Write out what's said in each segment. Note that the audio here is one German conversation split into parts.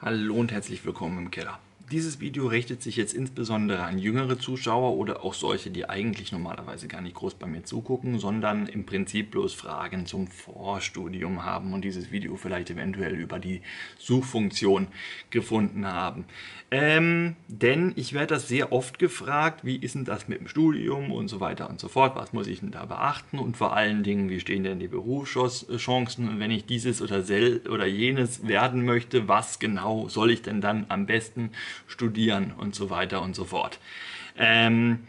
Hallo und herzlich willkommen im Keller. Dieses Video richtet sich jetzt insbesondere an jüngere Zuschauer oder auch solche, die eigentlich normalerweise gar nicht groß bei mir zugucken, sondern im Prinzip bloß Fragen zum Vorstudium haben und dieses Video vielleicht eventuell über die Suchfunktion gefunden haben. Ähm, denn ich werde das sehr oft gefragt, wie ist denn das mit dem Studium und so weiter und so fort, was muss ich denn da beachten? Und vor allen Dingen, wie stehen denn die Berufschancen und wenn ich dieses oder, oder jenes werden möchte, was genau soll ich denn dann am besten studieren und so weiter und so fort. Ähm,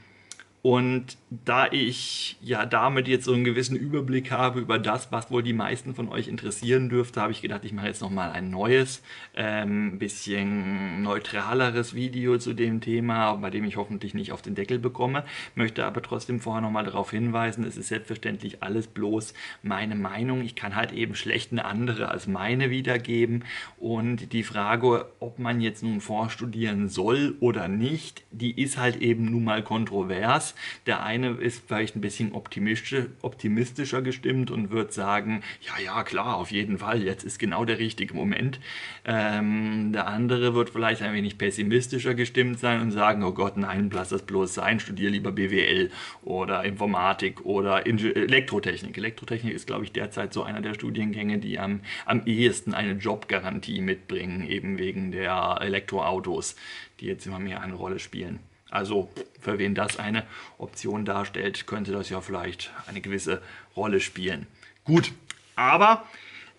und da ich ja damit jetzt so einen gewissen Überblick habe über das, was wohl die meisten von euch interessieren dürfte, habe ich gedacht, ich mache jetzt nochmal ein neues, ähm, bisschen neutraleres Video zu dem Thema, bei dem ich hoffentlich nicht auf den Deckel bekomme. Möchte aber trotzdem vorher nochmal darauf hinweisen, es ist selbstverständlich alles bloß meine Meinung. Ich kann halt eben schlecht eine andere als meine wiedergeben. Und die Frage, ob man jetzt nun vorstudieren soll oder nicht, die ist halt eben nun mal kontrovers. Der eine ist vielleicht ein bisschen optimistischer gestimmt und wird sagen, ja, ja, klar, auf jeden Fall, jetzt ist genau der richtige Moment. Ähm, der andere wird vielleicht ein wenig pessimistischer gestimmt sein und sagen, oh Gott, nein, lass das bloß sein, studiere lieber BWL oder Informatik oder Elektrotechnik. Elektrotechnik ist, glaube ich, derzeit so einer der Studiengänge, die am, am ehesten eine Jobgarantie mitbringen, eben wegen der Elektroautos, die jetzt immer mehr eine Rolle spielen. Also für wen das eine Option darstellt, könnte das ja vielleicht eine gewisse Rolle spielen. Gut, aber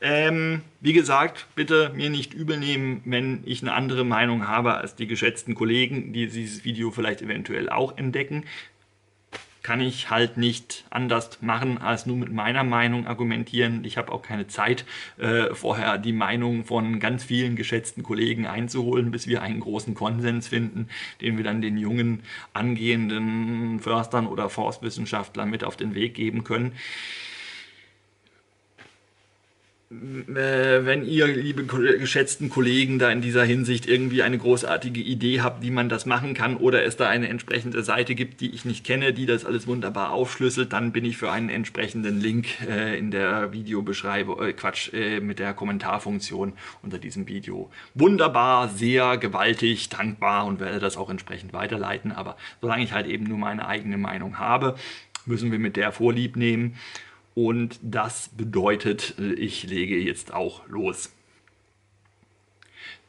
ähm, wie gesagt, bitte mir nicht übel nehmen, wenn ich eine andere Meinung habe als die geschätzten Kollegen, die dieses Video vielleicht eventuell auch entdecken kann ich halt nicht anders machen, als nur mit meiner Meinung argumentieren. Ich habe auch keine Zeit, äh, vorher die Meinung von ganz vielen geschätzten Kollegen einzuholen, bis wir einen großen Konsens finden, den wir dann den jungen angehenden Förstern oder Forstwissenschaftlern mit auf den Weg geben können. Äh, wenn ihr, liebe geschätzten Kollegen, da in dieser Hinsicht irgendwie eine großartige Idee habt, wie man das machen kann, oder es da eine entsprechende Seite gibt, die ich nicht kenne, die das alles wunderbar aufschlüsselt, dann bin ich für einen entsprechenden Link äh, in der Videobeschreibung, äh, Quatsch, äh, mit der Kommentarfunktion unter diesem Video wunderbar, sehr gewaltig, dankbar und werde das auch entsprechend weiterleiten. Aber solange ich halt eben nur meine eigene Meinung habe, müssen wir mit der Vorlieb nehmen. Und das bedeutet, äh, ich lege jetzt auch los.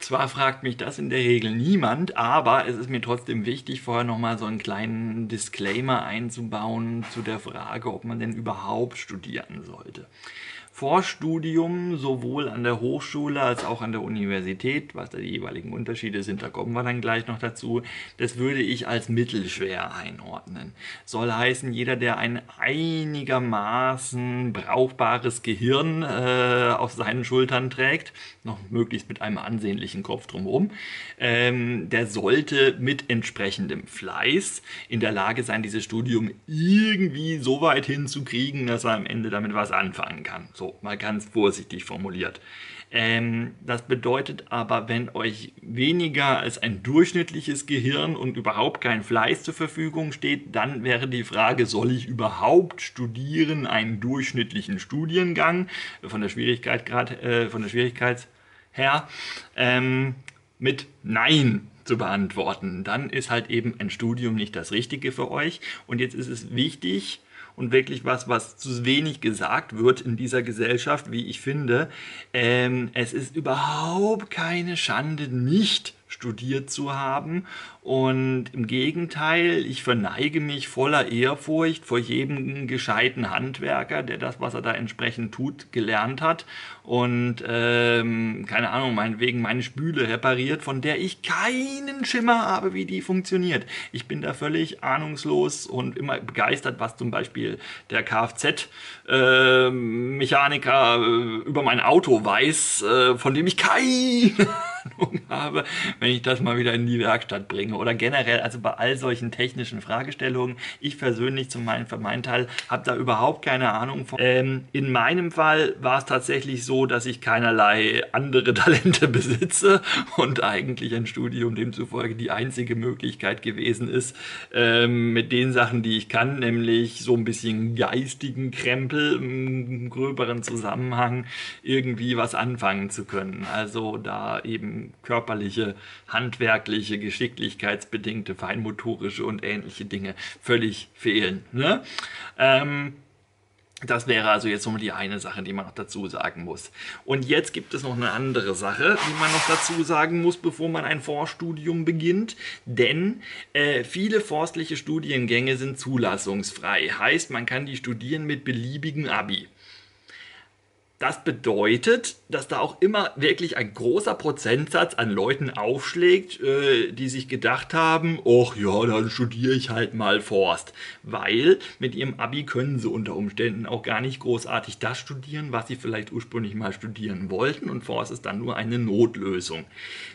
Zwar fragt mich das in der Regel niemand, aber es ist mir trotzdem wichtig, vorher nochmal so einen kleinen Disclaimer einzubauen zu der Frage, ob man denn überhaupt studieren sollte. Vorstudium sowohl an der Hochschule als auch an der Universität, was da die jeweiligen Unterschiede sind, da kommen wir dann gleich noch dazu, das würde ich als mittelschwer einordnen. Soll heißen, jeder, der ein einigermaßen brauchbares Gehirn äh, auf seinen Schultern trägt, noch möglichst mit einem ansehnlichen Kopf drumherum, ähm, der sollte mit entsprechendem Fleiß in der Lage sein, dieses Studium irgendwie so weit hinzukriegen, dass er am Ende damit was anfangen kann. So, mal ganz vorsichtig formuliert. Ähm, das bedeutet aber, wenn euch weniger als ein durchschnittliches Gehirn und überhaupt kein Fleiß zur Verfügung steht, dann wäre die Frage, soll ich überhaupt studieren einen durchschnittlichen Studiengang von der Schwierigkeit grad, äh, von der Schwierigkeit her ähm, mit Nein zu beantworten. Dann ist halt eben ein Studium nicht das Richtige für euch. Und jetzt ist es wichtig, und wirklich was, was zu wenig gesagt wird in dieser Gesellschaft, wie ich finde. Ähm, es ist überhaupt keine Schande, nicht studiert zu haben. Und im Gegenteil, ich verneige mich voller Ehrfurcht vor jedem gescheiten Handwerker, der das, was er da entsprechend tut, gelernt hat. Und ähm, keine Ahnung, meinetwegen meine Spüle repariert, von der ich keinen Schimmer habe, wie die funktioniert. Ich bin da völlig ahnungslos und immer begeistert, was zum Beispiel der Kfz-Mechaniker äh, über mein Auto weiß, äh, von dem ich keine Ahnung habe, wenn ich das mal wieder in die Werkstatt bringe. Oder generell, also bei all solchen technischen Fragestellungen. Ich persönlich zum meinen, für meinen Teil habe da überhaupt keine Ahnung von. Ähm, in meinem Fall war es tatsächlich so, dass ich keinerlei andere Talente besitze und eigentlich ein Studium demzufolge die einzige Möglichkeit gewesen ist, ähm, mit den Sachen, die ich kann, nämlich so ein bisschen geistigen Krempel im gröberen Zusammenhang irgendwie was anfangen zu können. Also da eben körperliche, handwerkliche, geschicklichkeitsbedingte, feinmotorische und ähnliche Dinge völlig fehlen. Ne? Ähm, das wäre also jetzt nochmal die eine Sache, die man noch dazu sagen muss. Und jetzt gibt es noch eine andere Sache, die man noch dazu sagen muss, bevor man ein Vorstudium beginnt. Denn äh, viele forstliche Studiengänge sind zulassungsfrei. Heißt, man kann die studieren mit beliebigen Abi. Das bedeutet, dass da auch immer wirklich ein großer Prozentsatz an Leuten aufschlägt, äh, die sich gedacht haben, ach ja, dann studiere ich halt mal Forst. Weil mit ihrem Abi können sie unter Umständen auch gar nicht großartig das studieren, was sie vielleicht ursprünglich mal studieren wollten. Und Forst ist dann nur eine Notlösung.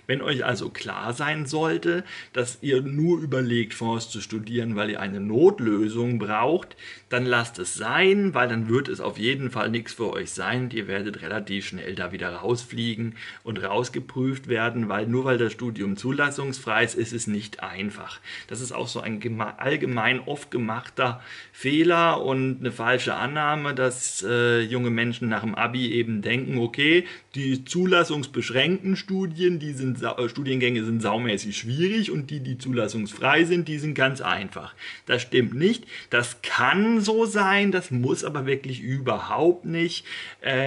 Wenn euch also klar sein sollte, dass ihr nur überlegt, Forst zu studieren, weil ihr eine Notlösung braucht, dann lasst es sein, weil dann wird es auf jeden Fall nichts für euch sein ihr werdet relativ schnell da wieder rausfliegen und rausgeprüft werden, weil nur weil das Studium zulassungsfrei ist, ist es nicht einfach. Das ist auch so ein allgemein oft gemachter Fehler und eine falsche Annahme, dass äh, junge Menschen nach dem Abi eben denken, okay, die zulassungsbeschränkten Studien, die sind, äh, Studiengänge sind saumäßig schwierig und die, die zulassungsfrei sind, die sind ganz einfach. Das stimmt nicht. Das kann so sein, das muss aber wirklich überhaupt nicht.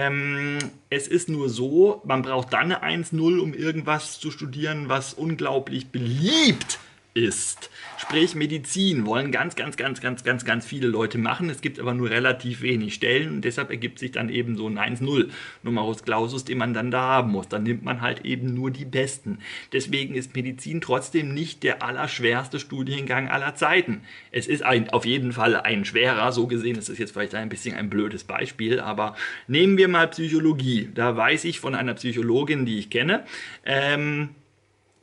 Ähm, es ist nur so, man braucht dann eine 1-0, um irgendwas zu studieren, was unglaublich beliebt ist. Sprich, Medizin wollen ganz, ganz, ganz, ganz, ganz, ganz viele Leute machen. Es gibt aber nur relativ wenig Stellen und deshalb ergibt sich dann eben so ein 1-0 Numerus Clausus, den man dann da haben muss. Dann nimmt man halt eben nur die Besten. Deswegen ist Medizin trotzdem nicht der allerschwerste Studiengang aller Zeiten. Es ist ein, auf jeden Fall ein schwerer, so gesehen ist es jetzt vielleicht ein bisschen ein blödes Beispiel, aber nehmen wir mal Psychologie. Da weiß ich von einer Psychologin, die ich kenne, ähm,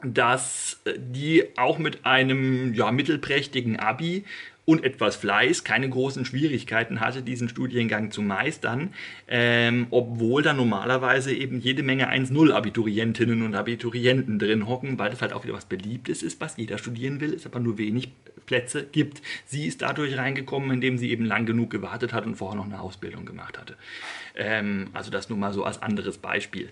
dass äh, die auch mit einem ja, mittelprächtigen Abi und etwas Fleiß keine großen Schwierigkeiten hatte, diesen Studiengang zu meistern, ähm, obwohl da normalerweise eben jede Menge 1-0-Abiturientinnen und Abiturienten drin hocken, weil das halt auch wieder was Beliebtes ist, was jeder studieren will, es aber nur wenig Plätze gibt. Sie ist dadurch reingekommen, indem sie eben lang genug gewartet hat und vorher noch eine Ausbildung gemacht hatte. Ähm, also das nur mal so als anderes Beispiel.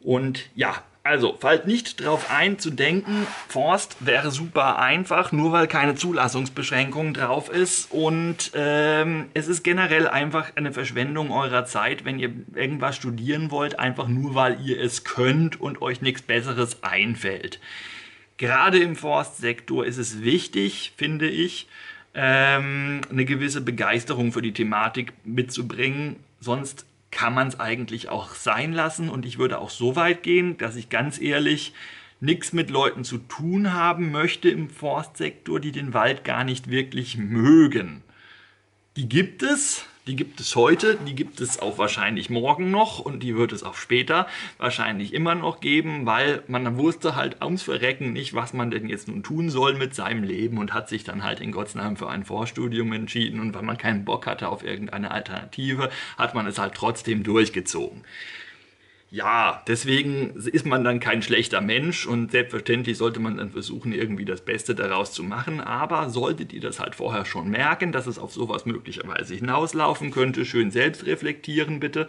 Und ja, also, fallt nicht darauf ein zu denken, Forst wäre super einfach, nur weil keine Zulassungsbeschränkung drauf ist. Und ähm, es ist generell einfach eine Verschwendung eurer Zeit, wenn ihr irgendwas studieren wollt, einfach nur weil ihr es könnt und euch nichts Besseres einfällt. Gerade im Forstsektor ist es wichtig, finde ich, ähm, eine gewisse Begeisterung für die Thematik mitzubringen. Sonst kann man es eigentlich auch sein lassen. Und ich würde auch so weit gehen, dass ich ganz ehrlich nichts mit Leuten zu tun haben möchte im Forstsektor, die den Wald gar nicht wirklich mögen. Die gibt es, die gibt es heute, die gibt es auch wahrscheinlich morgen noch und die wird es auch später wahrscheinlich immer noch geben, weil man wusste halt ums Verrecken nicht, was man denn jetzt nun tun soll mit seinem Leben und hat sich dann halt in Gottes Namen für ein Vorstudium entschieden und weil man keinen Bock hatte auf irgendeine Alternative, hat man es halt trotzdem durchgezogen ja, deswegen ist man dann kein schlechter Mensch und selbstverständlich sollte man dann versuchen, irgendwie das Beste daraus zu machen. Aber solltet ihr das halt vorher schon merken, dass es auf sowas möglicherweise hinauslaufen könnte, schön selbst reflektieren bitte,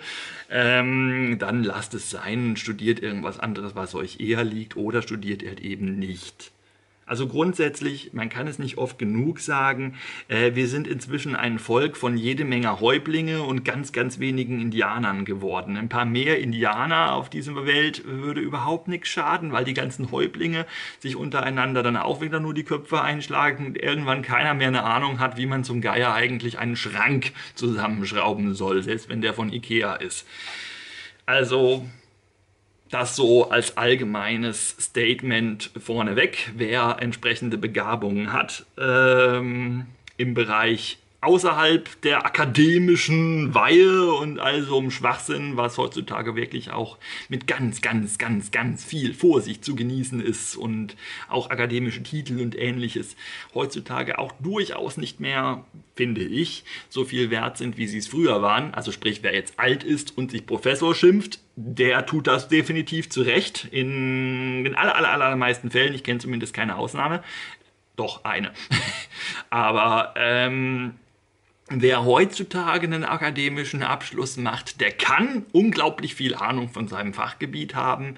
ähm, dann lasst es sein, studiert irgendwas anderes, was euch eher liegt oder studiert halt eben nicht. Also grundsätzlich, man kann es nicht oft genug sagen, äh, wir sind inzwischen ein Volk von jede Menge Häuptlinge und ganz, ganz wenigen Indianern geworden. Ein paar mehr Indianer auf dieser Welt würde überhaupt nichts schaden, weil die ganzen Häuptlinge sich untereinander dann auch wieder nur die Köpfe einschlagen und irgendwann keiner mehr eine Ahnung hat, wie man zum Geier eigentlich einen Schrank zusammenschrauben soll, selbst wenn der von Ikea ist. Also das so als allgemeines Statement vorneweg, wer entsprechende Begabungen hat ähm, im Bereich außerhalb der akademischen Weihe und all so einem Schwachsinn, was heutzutage wirklich auch mit ganz, ganz, ganz, ganz viel Vorsicht zu genießen ist und auch akademische Titel und ähnliches heutzutage auch durchaus nicht mehr, finde ich, so viel wert sind, wie sie es früher waren. Also sprich, wer jetzt alt ist und sich Professor schimpft, der tut das definitiv zu Recht. In den aller, aller, allermeisten Fällen, ich kenne zumindest keine Ausnahme, doch eine. Aber ähm, Wer heutzutage einen akademischen Abschluss macht, der kann unglaublich viel Ahnung von seinem Fachgebiet haben.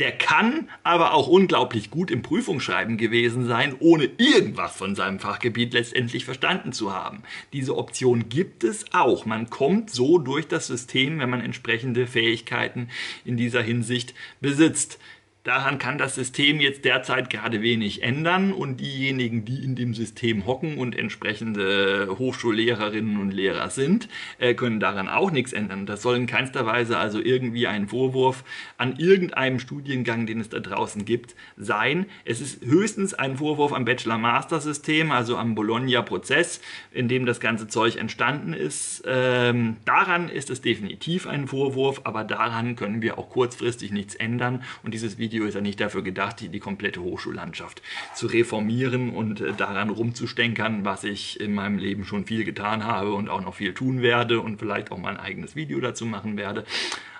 Der kann aber auch unglaublich gut im Prüfungsschreiben gewesen sein, ohne irgendwas von seinem Fachgebiet letztendlich verstanden zu haben. Diese Option gibt es auch. Man kommt so durch das System, wenn man entsprechende Fähigkeiten in dieser Hinsicht besitzt. Daran kann das System jetzt derzeit gerade wenig ändern und diejenigen, die in dem System hocken und entsprechende Hochschullehrerinnen und Lehrer sind, äh, können daran auch nichts ändern. Das soll in keinster Weise also irgendwie ein Vorwurf an irgendeinem Studiengang, den es da draußen gibt, sein. Es ist höchstens ein Vorwurf am Bachelor-Master-System, also am Bologna-Prozess, in dem das ganze Zeug entstanden ist. Ähm, daran ist es definitiv ein Vorwurf, aber daran können wir auch kurzfristig nichts ändern und dieses Video Video ist ja nicht dafür gedacht, die, die komplette Hochschullandschaft zu reformieren und äh, daran rumzustänkern, was ich in meinem Leben schon viel getan habe und auch noch viel tun werde und vielleicht auch mal ein eigenes Video dazu machen werde.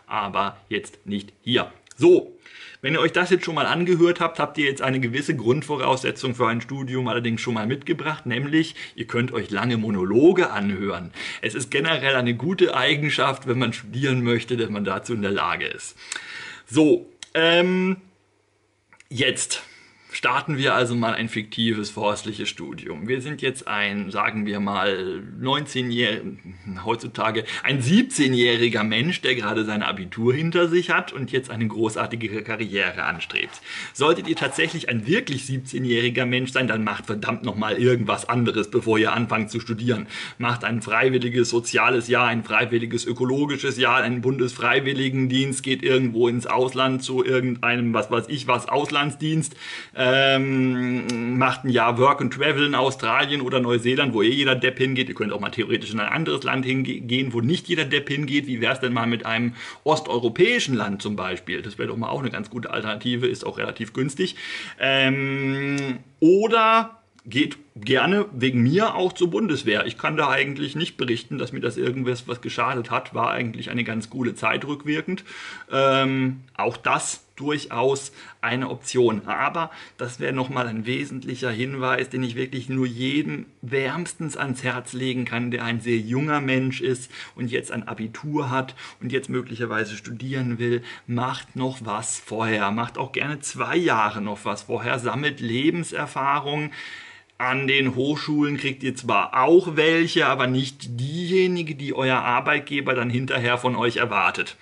Aber jetzt nicht hier. So, wenn ihr euch das jetzt schon mal angehört habt, habt ihr jetzt eine gewisse Grundvoraussetzung für ein Studium allerdings schon mal mitgebracht, nämlich ihr könnt euch lange Monologe anhören. Es ist generell eine gute Eigenschaft, wenn man studieren möchte, dass man dazu in der Lage ist. So, ähm, jetzt starten wir also mal ein fiktives forstliches Studium. Wir sind jetzt ein, sagen wir mal, 19-jähriger, heutzutage ein 17-jähriger Mensch, der gerade sein Abitur hinter sich hat und jetzt eine großartige Karriere anstrebt. Solltet ihr tatsächlich ein wirklich 17-jähriger Mensch sein, dann macht verdammt nochmal irgendwas anderes, bevor ihr anfangt zu studieren. Macht ein freiwilliges soziales Jahr, ein freiwilliges ökologisches Jahr, einen Bundesfreiwilligendienst, geht irgendwo ins Ausland zu irgendeinem, was weiß ich was, Auslandsdienst ähm, macht ein Jahr Work and Travel in Australien oder Neuseeland, wo eh jeder Depp hingeht. Ihr könnt auch mal theoretisch in ein anderes Land hingehen, wo nicht jeder Depp hingeht. Wie wäre es denn mal mit einem osteuropäischen Land zum Beispiel? Das wäre doch mal auch eine ganz gute Alternative, ist auch relativ günstig. Ähm, oder geht gerne wegen mir auch zur Bundeswehr. Ich kann da eigentlich nicht berichten, dass mir das irgendwas was geschadet hat. War eigentlich eine ganz coole Zeit rückwirkend. Ähm, auch das durchaus eine Option. Aber das wäre nochmal ein wesentlicher Hinweis, den ich wirklich nur jedem wärmstens ans Herz legen kann, der ein sehr junger Mensch ist und jetzt ein Abitur hat und jetzt möglicherweise studieren will. Macht noch was vorher. Macht auch gerne zwei Jahre noch was vorher. Sammelt Lebenserfahrung. An den Hochschulen kriegt ihr zwar auch welche, aber nicht diejenige, die euer Arbeitgeber dann hinterher von euch erwartet.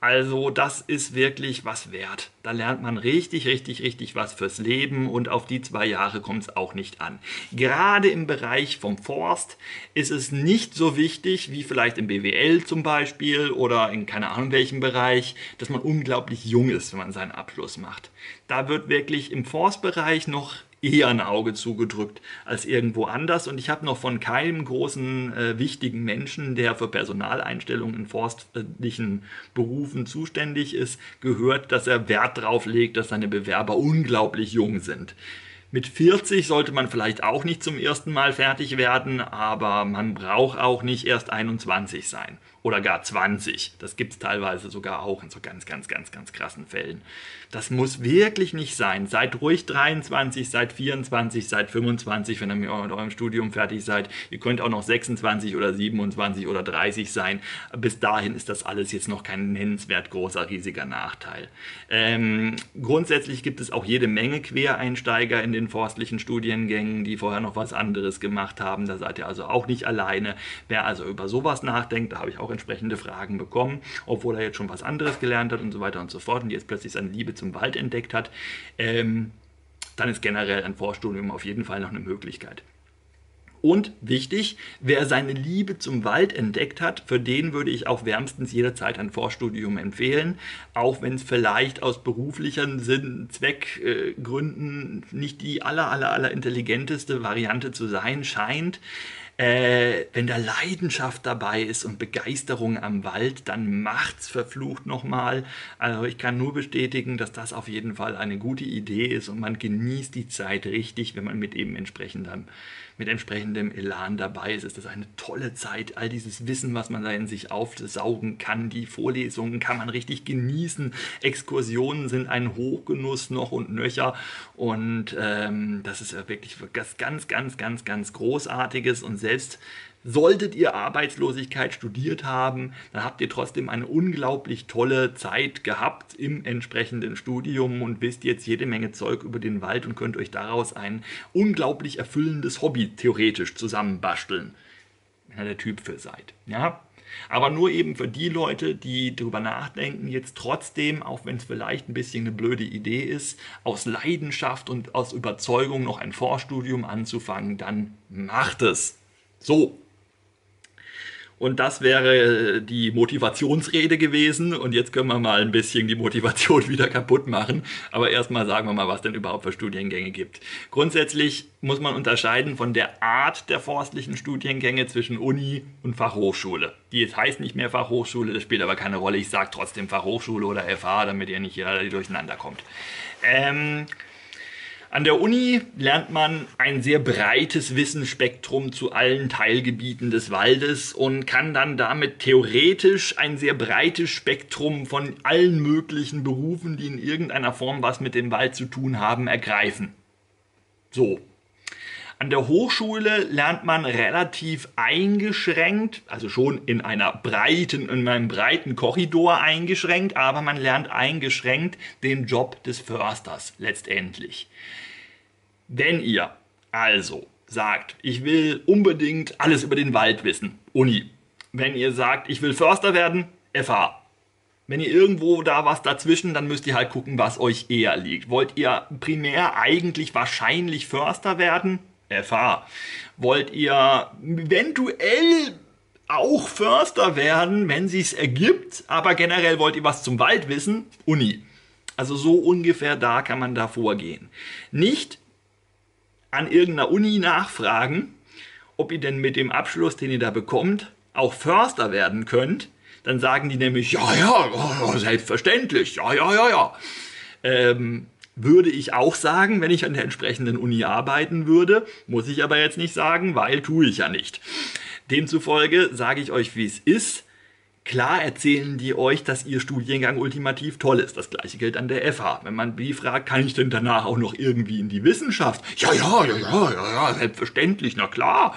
Also das ist wirklich was wert. Da lernt man richtig, richtig, richtig was fürs Leben und auf die zwei Jahre kommt es auch nicht an. Gerade im Bereich vom Forst ist es nicht so wichtig wie vielleicht im BWL zum Beispiel oder in keine Ahnung welchem Bereich, dass man unglaublich jung ist, wenn man seinen Abschluss macht. Da wird wirklich im Forstbereich noch eher ein Auge zugedrückt als irgendwo anders. Und ich habe noch von keinem großen äh, wichtigen Menschen, der für Personaleinstellungen in forstlichen Berufen zuständig ist, gehört, dass er Wert darauf legt, dass seine Bewerber unglaublich jung sind. Mit 40 sollte man vielleicht auch nicht zum ersten Mal fertig werden, aber man braucht auch nicht erst 21 sein oder gar 20. Das gibt es teilweise sogar auch in so ganz, ganz, ganz, ganz krassen Fällen. Das muss wirklich nicht sein. Seid ruhig 23, seid 24, seid 25, wenn ihr mit eurem Studium fertig seid. Ihr könnt auch noch 26 oder 27 oder 30 sein. Bis dahin ist das alles jetzt noch kein nennenswert großer, riesiger Nachteil. Ähm, grundsätzlich gibt es auch jede Menge Quereinsteiger in den forstlichen Studiengängen, die vorher noch was anderes gemacht haben. Da seid ihr also auch nicht alleine. Wer also über sowas nachdenkt, da habe ich auch entsprechende Fragen bekommen, obwohl er jetzt schon was anderes gelernt hat und so weiter und so fort und jetzt plötzlich seine Liebe zum Wald entdeckt hat, ähm, dann ist generell ein Vorstudium auf jeden Fall noch eine Möglichkeit. Und wichtig, wer seine Liebe zum Wald entdeckt hat, für den würde ich auch wärmstens jederzeit ein Vorstudium empfehlen, auch wenn es vielleicht aus beruflichen Sinn, Zweckgründen äh, nicht die aller, aller, aller intelligenteste Variante zu sein scheint. Äh, wenn da Leidenschaft dabei ist und Begeisterung am Wald, dann macht's verflucht nochmal. Also ich kann nur bestätigen, dass das auf jeden Fall eine gute Idee ist und man genießt die Zeit richtig, wenn man mit eben entsprechend dann mit entsprechendem Elan dabei ist, ist das eine tolle Zeit. All dieses Wissen, was man da in sich aufsaugen kann, die Vorlesungen kann man richtig genießen. Exkursionen sind ein Hochgenuss noch und nöcher. Und ähm, das ist wirklich was ganz, ganz, ganz, ganz Großartiges. Und selbst Solltet ihr Arbeitslosigkeit studiert haben, dann habt ihr trotzdem eine unglaublich tolle Zeit gehabt im entsprechenden Studium und wisst jetzt jede Menge Zeug über den Wald und könnt euch daraus ein unglaublich erfüllendes Hobby theoretisch zusammenbasteln. Wenn ihr der Typ für seid. Ja? Aber nur eben für die Leute, die darüber nachdenken, jetzt trotzdem, auch wenn es vielleicht ein bisschen eine blöde Idee ist, aus Leidenschaft und aus Überzeugung noch ein Vorstudium anzufangen, dann macht es. So, und das wäre äh, die Motivationsrede gewesen. Und jetzt können wir mal ein bisschen die Motivation wieder kaputt machen. Aber erstmal sagen wir mal, was denn überhaupt für Studiengänge gibt. Grundsätzlich muss man unterscheiden von der Art der forstlichen Studiengänge zwischen Uni und Fachhochschule. Die jetzt heißt nicht mehr Fachhochschule, das spielt aber keine Rolle. Ich sage trotzdem Fachhochschule oder FH, damit ihr nicht hier durcheinander kommt. Ähm, an der Uni lernt man ein sehr breites Wissensspektrum zu allen Teilgebieten des Waldes und kann dann damit theoretisch ein sehr breites Spektrum von allen möglichen Berufen, die in irgendeiner Form was mit dem Wald zu tun haben, ergreifen. So, an der Hochschule lernt man relativ eingeschränkt, also schon in einer breiten, in einem breiten Korridor eingeschränkt, aber man lernt eingeschränkt den Job des Försters letztendlich. Wenn ihr also sagt, ich will unbedingt alles über den Wald wissen, Uni. Wenn ihr sagt, ich will Förster werden, FH. Wenn ihr irgendwo da was dazwischen, dann müsst ihr halt gucken, was euch eher liegt. Wollt ihr primär eigentlich wahrscheinlich Förster werden? FH. Wollt ihr eventuell auch Förster werden, wenn sich's ergibt, aber generell wollt ihr was zum Wald wissen? Uni. Also so ungefähr da kann man da vorgehen. Nicht an irgendeiner Uni nachfragen, ob ihr denn mit dem Abschluss, den ihr da bekommt, auch Förster werden könnt. Dann sagen die nämlich, ja, ja, selbstverständlich, ja, ja, ja, ja. Ähm, würde ich auch sagen, wenn ich an der entsprechenden Uni arbeiten würde. Muss ich aber jetzt nicht sagen, weil tue ich ja nicht. Demzufolge sage ich euch, wie es ist. Klar erzählen die euch, dass ihr Studiengang ultimativ toll ist. Das gleiche gilt an der FH. Wenn man die fragt, kann ich denn danach auch noch irgendwie in die Wissenschaft? Ja, ja, ja, ja, ja, ja, selbstverständlich, na klar.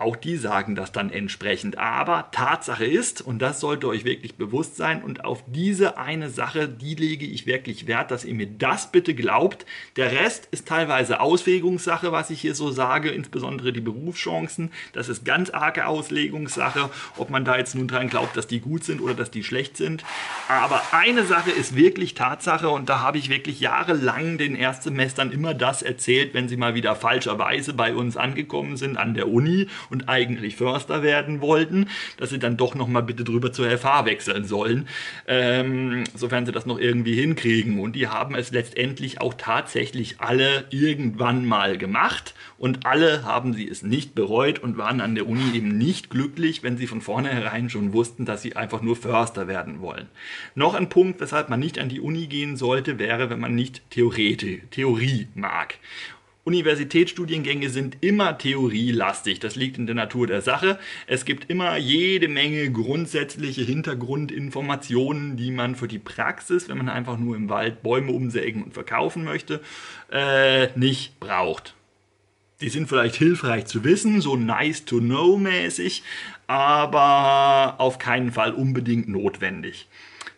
Auch die sagen das dann entsprechend. Aber Tatsache ist, und das sollte euch wirklich bewusst sein, und auf diese eine Sache, die lege ich wirklich Wert, dass ihr mir das bitte glaubt. Der Rest ist teilweise Auslegungssache, was ich hier so sage, insbesondere die Berufschancen. Das ist ganz arge Auslegungssache, ob man da jetzt nun dran glaubt, dass die gut sind oder dass die schlecht sind. Aber eine Sache ist wirklich Tatsache, und da habe ich wirklich jahrelang den Erstsemestern immer das erzählt, wenn sie mal wieder falscherweise bei uns angekommen sind an der Uni und eigentlich Förster werden wollten, dass sie dann doch noch mal bitte drüber zur FH wechseln sollen, ähm, sofern sie das noch irgendwie hinkriegen. Und die haben es letztendlich auch tatsächlich alle irgendwann mal gemacht und alle haben sie es nicht bereut und waren an der Uni eben nicht glücklich, wenn sie von vornherein schon wussten, dass sie einfach nur Förster werden wollen. Noch ein Punkt, weshalb man nicht an die Uni gehen sollte, wäre, wenn man nicht Theorie, Theorie mag. Universitätsstudiengänge sind immer theorielastig. Das liegt in der Natur der Sache. Es gibt immer jede Menge grundsätzliche Hintergrundinformationen, die man für die Praxis, wenn man einfach nur im Wald Bäume umsägen und verkaufen möchte, äh, nicht braucht. Die sind vielleicht hilfreich zu wissen, so nice to know mäßig, aber auf keinen Fall unbedingt notwendig.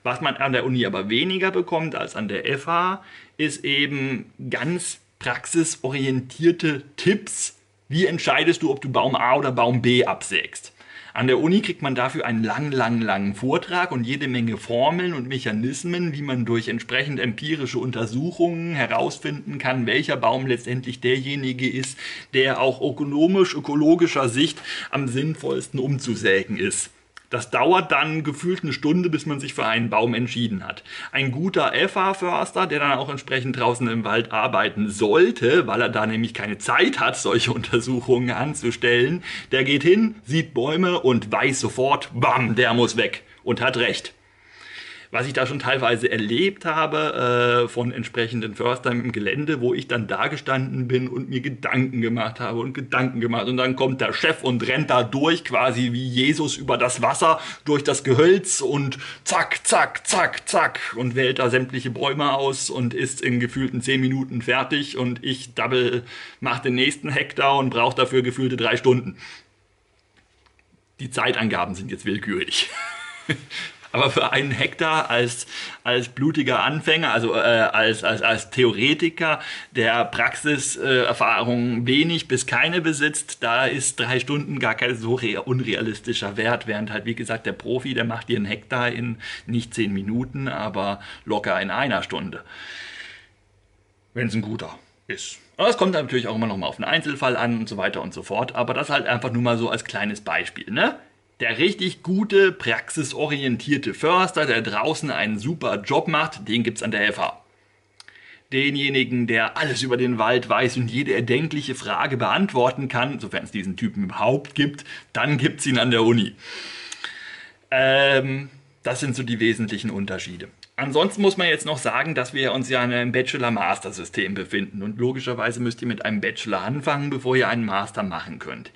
Was man an der Uni aber weniger bekommt als an der FH, ist eben ganz praxisorientierte Tipps. Wie entscheidest du, ob du Baum A oder Baum B absägst? An der Uni kriegt man dafür einen langen, langen, langen Vortrag und jede Menge Formeln und Mechanismen, wie man durch entsprechend empirische Untersuchungen herausfinden kann, welcher Baum letztendlich derjenige ist, der auch ökonomisch, ökologischer Sicht am sinnvollsten umzusägen ist. Das dauert dann gefühlt eine Stunde, bis man sich für einen Baum entschieden hat. Ein guter FH-Förster, der dann auch entsprechend draußen im Wald arbeiten sollte, weil er da nämlich keine Zeit hat, solche Untersuchungen anzustellen, der geht hin, sieht Bäume und weiß sofort, bam, der muss weg und hat recht was ich da schon teilweise erlebt habe äh, von entsprechenden Förstern im Gelände, wo ich dann da gestanden bin und mir Gedanken gemacht habe und Gedanken gemacht. Und dann kommt der Chef und rennt da durch, quasi wie Jesus über das Wasser, durch das Gehölz und zack, zack, zack, zack und wählt da sämtliche Bäume aus und ist in gefühlten zehn Minuten fertig und ich double, mache den nächsten Hektar und brauche dafür gefühlte drei Stunden. Die Zeitangaben sind jetzt willkürlich. Aber für einen Hektar als, als blutiger Anfänger, also äh, als, als, als Theoretiker, der Praxiserfahrung wenig bis keine besitzt, da ist drei Stunden gar kein so unrealistischer Wert. Während halt, wie gesagt, der Profi, der macht dir einen Hektar in nicht zehn Minuten, aber locker in einer Stunde. Wenn es ein guter ist. Aber es kommt natürlich auch immer noch mal auf den Einzelfall an und so weiter und so fort. Aber das halt einfach nur mal so als kleines Beispiel. Ne? Der richtig gute, praxisorientierte Förster, der draußen einen super Job macht, den gibt's an der FH. Denjenigen, der alles über den Wald weiß und jede erdenkliche Frage beantworten kann, sofern es diesen Typen überhaupt gibt, dann gibt's ihn an der Uni. Ähm, das sind so die wesentlichen Unterschiede. Ansonsten muss man jetzt noch sagen, dass wir uns ja in einem Bachelor-Master-System befinden und logischerweise müsst ihr mit einem Bachelor anfangen, bevor ihr einen Master machen könnt.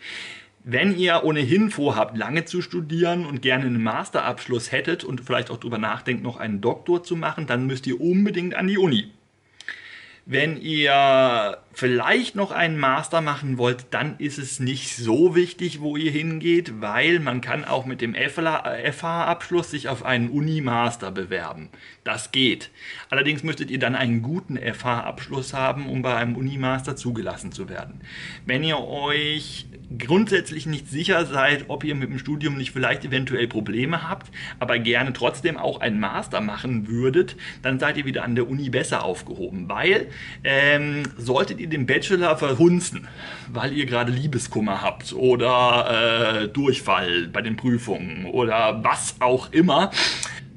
Wenn ihr ohnehin vorhabt, lange zu studieren und gerne einen Masterabschluss hättet und vielleicht auch darüber nachdenkt, noch einen Doktor zu machen, dann müsst ihr unbedingt an die Uni. Wenn ihr vielleicht noch einen Master machen wollt, dann ist es nicht so wichtig, wo ihr hingeht, weil man kann auch mit dem FH-Abschluss sich auf einen Uni-Master bewerben. Das geht. Allerdings müsstet ihr dann einen guten FH-Abschluss haben, um bei einem Uni-Master zugelassen zu werden. Wenn ihr euch grundsätzlich nicht sicher seid, ob ihr mit dem Studium nicht vielleicht eventuell Probleme habt, aber gerne trotzdem auch einen Master machen würdet, dann seid ihr wieder an der Uni besser aufgehoben, weil ähm, solltet ihr den Bachelor verhunzen, weil ihr gerade Liebeskummer habt oder äh, Durchfall bei den Prüfungen oder was auch immer,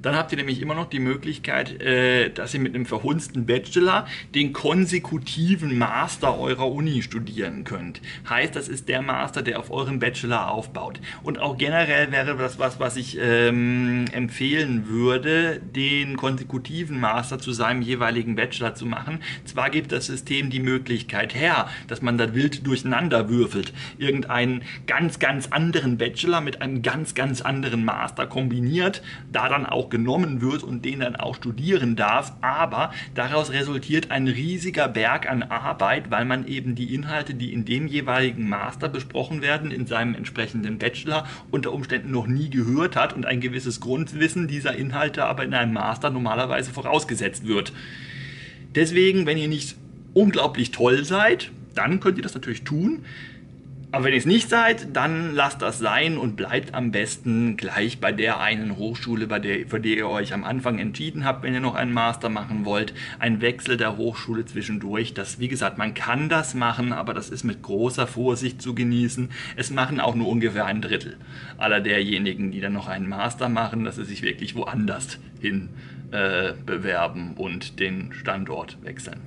dann habt ihr nämlich immer noch die Möglichkeit, äh, dass ihr mit einem verhunzten Bachelor den konsekutiven Master eurer Uni studieren könnt. Heißt, das ist der Master, der auf eurem Bachelor aufbaut. Und auch generell wäre das was, was ich ähm, empfehlen würde, den konsekutiven Master zu seinem jeweiligen Bachelor zu machen. Zwar gibt das System die Möglichkeit her, dass man da wild durcheinander würfelt, irgendeinen ganz, ganz anderen Bachelor mit einem ganz, ganz anderen Master kombiniert, da dann auch genommen wird und den dann auch studieren darf, aber daraus resultiert ein riesiger Berg an Arbeit, weil man eben die Inhalte, die in dem jeweiligen Master besprochen werden, in seinem entsprechenden Bachelor unter Umständen noch nie gehört hat und ein gewisses Grundwissen dieser Inhalte aber in einem Master normalerweise vorausgesetzt wird. Deswegen, wenn ihr nicht unglaublich toll seid, dann könnt ihr das natürlich tun. Aber wenn ihr es nicht seid, dann lasst das sein und bleibt am besten gleich bei der einen Hochschule, bei der, für die ihr euch am Anfang entschieden habt, wenn ihr noch einen Master machen wollt. Ein Wechsel der Hochschule zwischendurch. Das, wie gesagt, man kann das machen, aber das ist mit großer Vorsicht zu genießen. Es machen auch nur ungefähr ein Drittel aller derjenigen, die dann noch einen Master machen, dass sie sich wirklich woanders hin äh, bewerben und den Standort wechseln.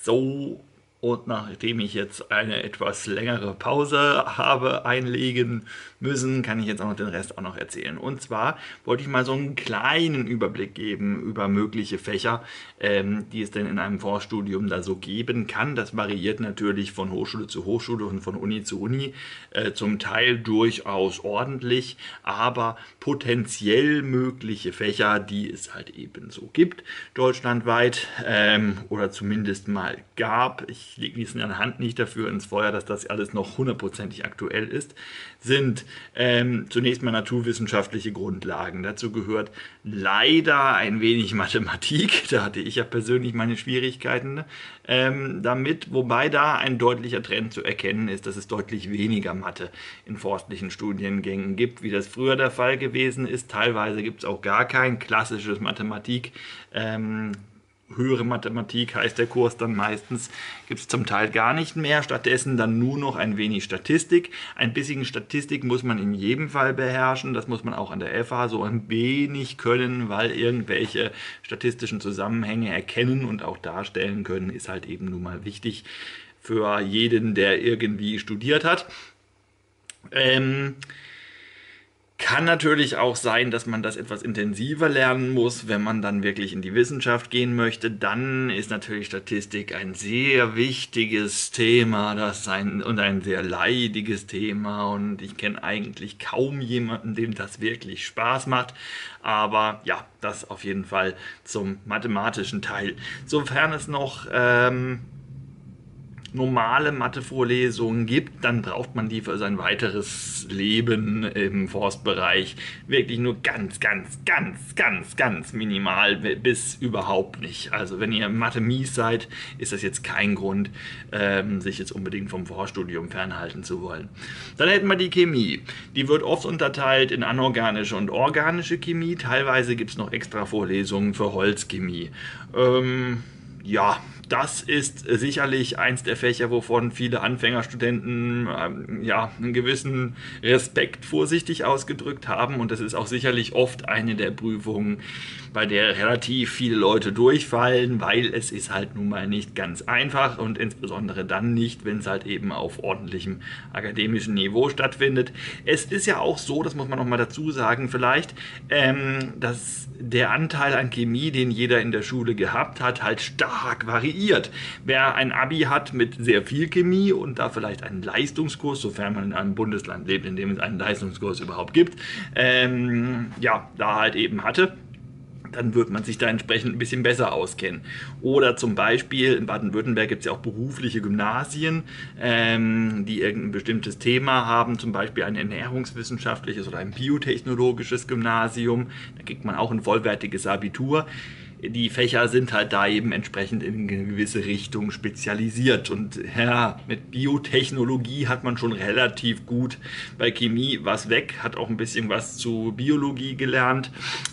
So und nachdem ich jetzt eine etwas längere Pause habe einlegen müssen, kann ich jetzt auch noch den Rest auch noch erzählen. Und zwar wollte ich mal so einen kleinen Überblick geben über mögliche Fächer, ähm, die es denn in einem Vorstudium da so geben kann. Das variiert natürlich von Hochschule zu Hochschule und von Uni zu Uni, äh, zum Teil durchaus ordentlich, aber potenziell mögliche Fächer, die es halt eben so gibt, deutschlandweit ähm, oder zumindest mal gab. Ich lege dies in der Hand nicht dafür ins Feuer, dass das alles noch hundertprozentig aktuell ist, sind ähm, zunächst mal naturwissenschaftliche Grundlagen. Dazu gehört leider ein wenig Mathematik. Da hatte ich ja persönlich meine Schwierigkeiten ähm, damit, wobei da ein deutlicher Trend zu erkennen ist, dass es deutlich weniger Mathe in forstlichen Studiengängen gibt, wie das früher der Fall gewesen ist. Teilweise gibt es auch gar kein klassisches Mathematik. Ähm, höhere Mathematik heißt der Kurs dann meistens, gibt es zum Teil gar nicht mehr, stattdessen dann nur noch ein wenig Statistik. Ein bisschen Statistik muss man in jedem Fall beherrschen, das muss man auch an der FH so ein wenig können, weil irgendwelche statistischen Zusammenhänge erkennen und auch darstellen können, ist halt eben nun mal wichtig für jeden, der irgendwie studiert hat. Ähm, kann natürlich auch sein, dass man das etwas intensiver lernen muss, wenn man dann wirklich in die Wissenschaft gehen möchte. Dann ist natürlich Statistik ein sehr wichtiges Thema das ein, und ein sehr leidiges Thema. Und ich kenne eigentlich kaum jemanden, dem das wirklich Spaß macht. Aber ja, das auf jeden Fall zum mathematischen Teil. Sofern es noch... Ähm, normale Mathevorlesungen gibt, dann braucht man die für sein weiteres Leben im Forstbereich wirklich nur ganz, ganz, ganz, ganz, ganz minimal bis überhaupt nicht. Also wenn ihr Mathe mies seid, ist das jetzt kein Grund, ähm, sich jetzt unbedingt vom Vorstudium fernhalten zu wollen. Dann hätten wir die Chemie. Die wird oft unterteilt in anorganische und organische Chemie. Teilweise gibt es noch extra Vorlesungen für Holzchemie. Ähm, ja, das ist sicherlich eins der Fächer, wovon viele Anfängerstudenten ähm, ja, einen gewissen Respekt vorsichtig ausgedrückt haben. Und das ist auch sicherlich oft eine der Prüfungen, bei der relativ viele Leute durchfallen, weil es ist halt nun mal nicht ganz einfach und insbesondere dann nicht, wenn es halt eben auf ordentlichem akademischen Niveau stattfindet. Es ist ja auch so, das muss man nochmal dazu sagen vielleicht, ähm, dass der Anteil an Chemie, den jeder in der Schule gehabt hat, halt stark variiert. Wer ein Abi hat mit sehr viel Chemie und da vielleicht einen Leistungskurs, sofern man in einem Bundesland lebt, in dem es einen Leistungskurs überhaupt gibt, ähm, ja, da halt eben hatte, dann wird man sich da entsprechend ein bisschen besser auskennen. Oder zum Beispiel in Baden-Württemberg gibt es ja auch berufliche Gymnasien, ähm, die irgendein bestimmtes Thema haben, zum Beispiel ein ernährungswissenschaftliches oder ein biotechnologisches Gymnasium. Da kriegt man auch ein vollwertiges Abitur die Fächer sind halt da eben entsprechend in eine gewisse Richtung spezialisiert. Und ja, mit Biotechnologie hat man schon relativ gut bei Chemie was weg, hat auch ein bisschen was zu Biologie gelernt,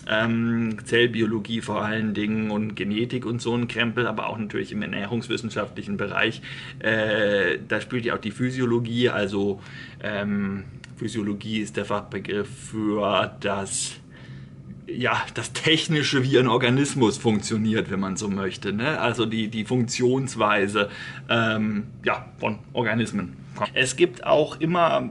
ähm, Zellbiologie vor allen Dingen und Genetik und so ein Krempel, aber auch natürlich im ernährungswissenschaftlichen Bereich. Äh, da spielt ja auch die Physiologie, also ähm, Physiologie ist der Fachbegriff für das ja, das Technische, wie ein Organismus funktioniert, wenn man so möchte. Ne? Also die, die Funktionsweise ähm, ja, von Organismen. Es gibt auch immer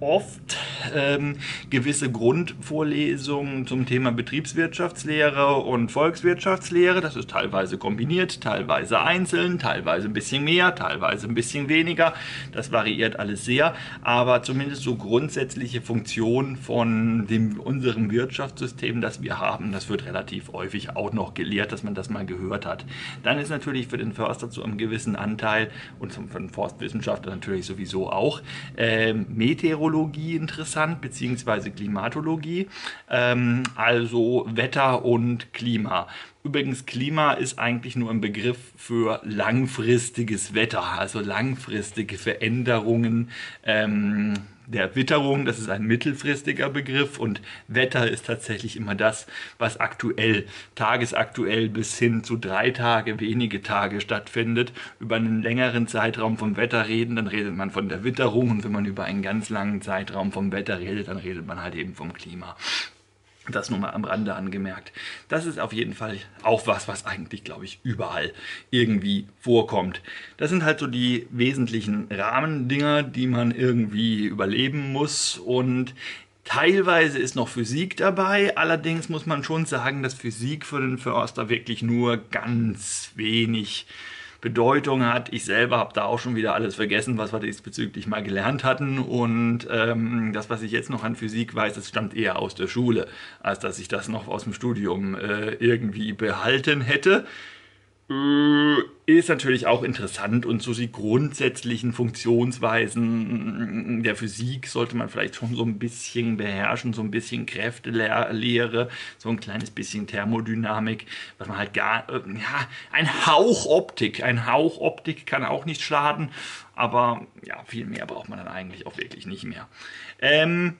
oft ähm, gewisse Grundvorlesungen zum Thema Betriebswirtschaftslehre und Volkswirtschaftslehre. Das ist teilweise kombiniert, teilweise einzeln, teilweise ein bisschen mehr, teilweise ein bisschen weniger. Das variiert alles sehr, aber zumindest so grundsätzliche Funktionen von dem, unserem Wirtschaftssystem, das wir haben, das wird relativ häufig auch noch gelehrt, dass man das mal gehört hat. Dann ist natürlich für den Förster zu einem gewissen Anteil und für den Forstwissenschaftler natürlich sowieso auch äh, Meteorologie Meteorologie interessant, beziehungsweise Klimatologie, ähm, also Wetter und Klima. Übrigens, Klima ist eigentlich nur ein Begriff für langfristiges Wetter, also langfristige Veränderungen. Ähm, der Witterung, das ist ein mittelfristiger Begriff und Wetter ist tatsächlich immer das, was aktuell, tagesaktuell bis hin zu drei Tage, wenige Tage stattfindet. Über einen längeren Zeitraum vom Wetter reden, dann redet man von der Witterung und wenn man über einen ganz langen Zeitraum vom Wetter redet, dann redet man halt eben vom Klima. Das nur mal am Rande angemerkt. Das ist auf jeden Fall auch was, was eigentlich, glaube ich, überall irgendwie vorkommt. Das sind halt so die wesentlichen Rahmendinger, die man irgendwie überleben muss. Und teilweise ist noch Physik dabei. Allerdings muss man schon sagen, dass Physik für den Förster wirklich nur ganz wenig Bedeutung hat. Ich selber habe da auch schon wieder alles vergessen, was wir diesbezüglich mal gelernt hatten. Und ähm, das, was ich jetzt noch an Physik weiß, das stammt eher aus der Schule, als dass ich das noch aus dem Studium äh, irgendwie behalten hätte. Äh, ist natürlich auch interessant und so die grundsätzlichen Funktionsweisen der Physik sollte man vielleicht schon so ein bisschen beherrschen, so ein bisschen Kräftelehre, so ein kleines bisschen Thermodynamik, was man halt gar, äh, ja, ein Hauch Optik, ein Hauch Optik kann auch nicht schaden, aber ja, viel mehr braucht man dann eigentlich auch wirklich nicht mehr. Ähm,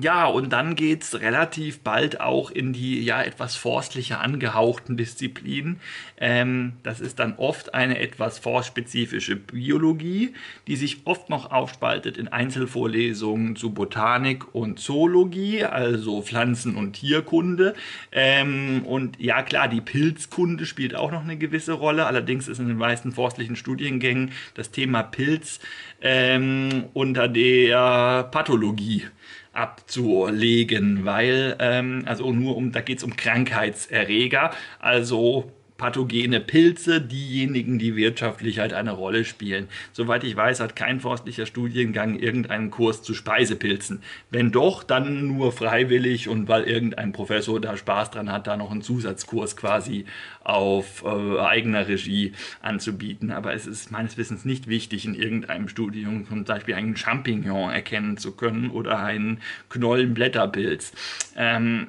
ja, und dann geht es relativ bald auch in die ja etwas forstlicher angehauchten Disziplinen. Ähm, das ist dann oft eine etwas forstspezifische Biologie, die sich oft noch aufspaltet in Einzelvorlesungen zu Botanik und Zoologie, also Pflanzen- und Tierkunde. Ähm, und ja, klar, die Pilzkunde spielt auch noch eine gewisse Rolle. Allerdings ist in den meisten forstlichen Studiengängen das Thema Pilz ähm, unter der Pathologie abzulegen, weil, ähm, also nur um, da geht es um Krankheitserreger, also pathogene Pilze diejenigen, die wirtschaftlich halt eine Rolle spielen. Soweit ich weiß, hat kein forstlicher Studiengang irgendeinen Kurs zu Speisepilzen. Wenn doch, dann nur freiwillig und weil irgendein Professor da Spaß dran hat, da noch einen Zusatzkurs quasi auf äh, eigener Regie anzubieten. Aber es ist meines Wissens nicht wichtig, in irgendeinem Studium zum Beispiel einen Champignon erkennen zu können oder einen Knollenblätterpilz. Ähm,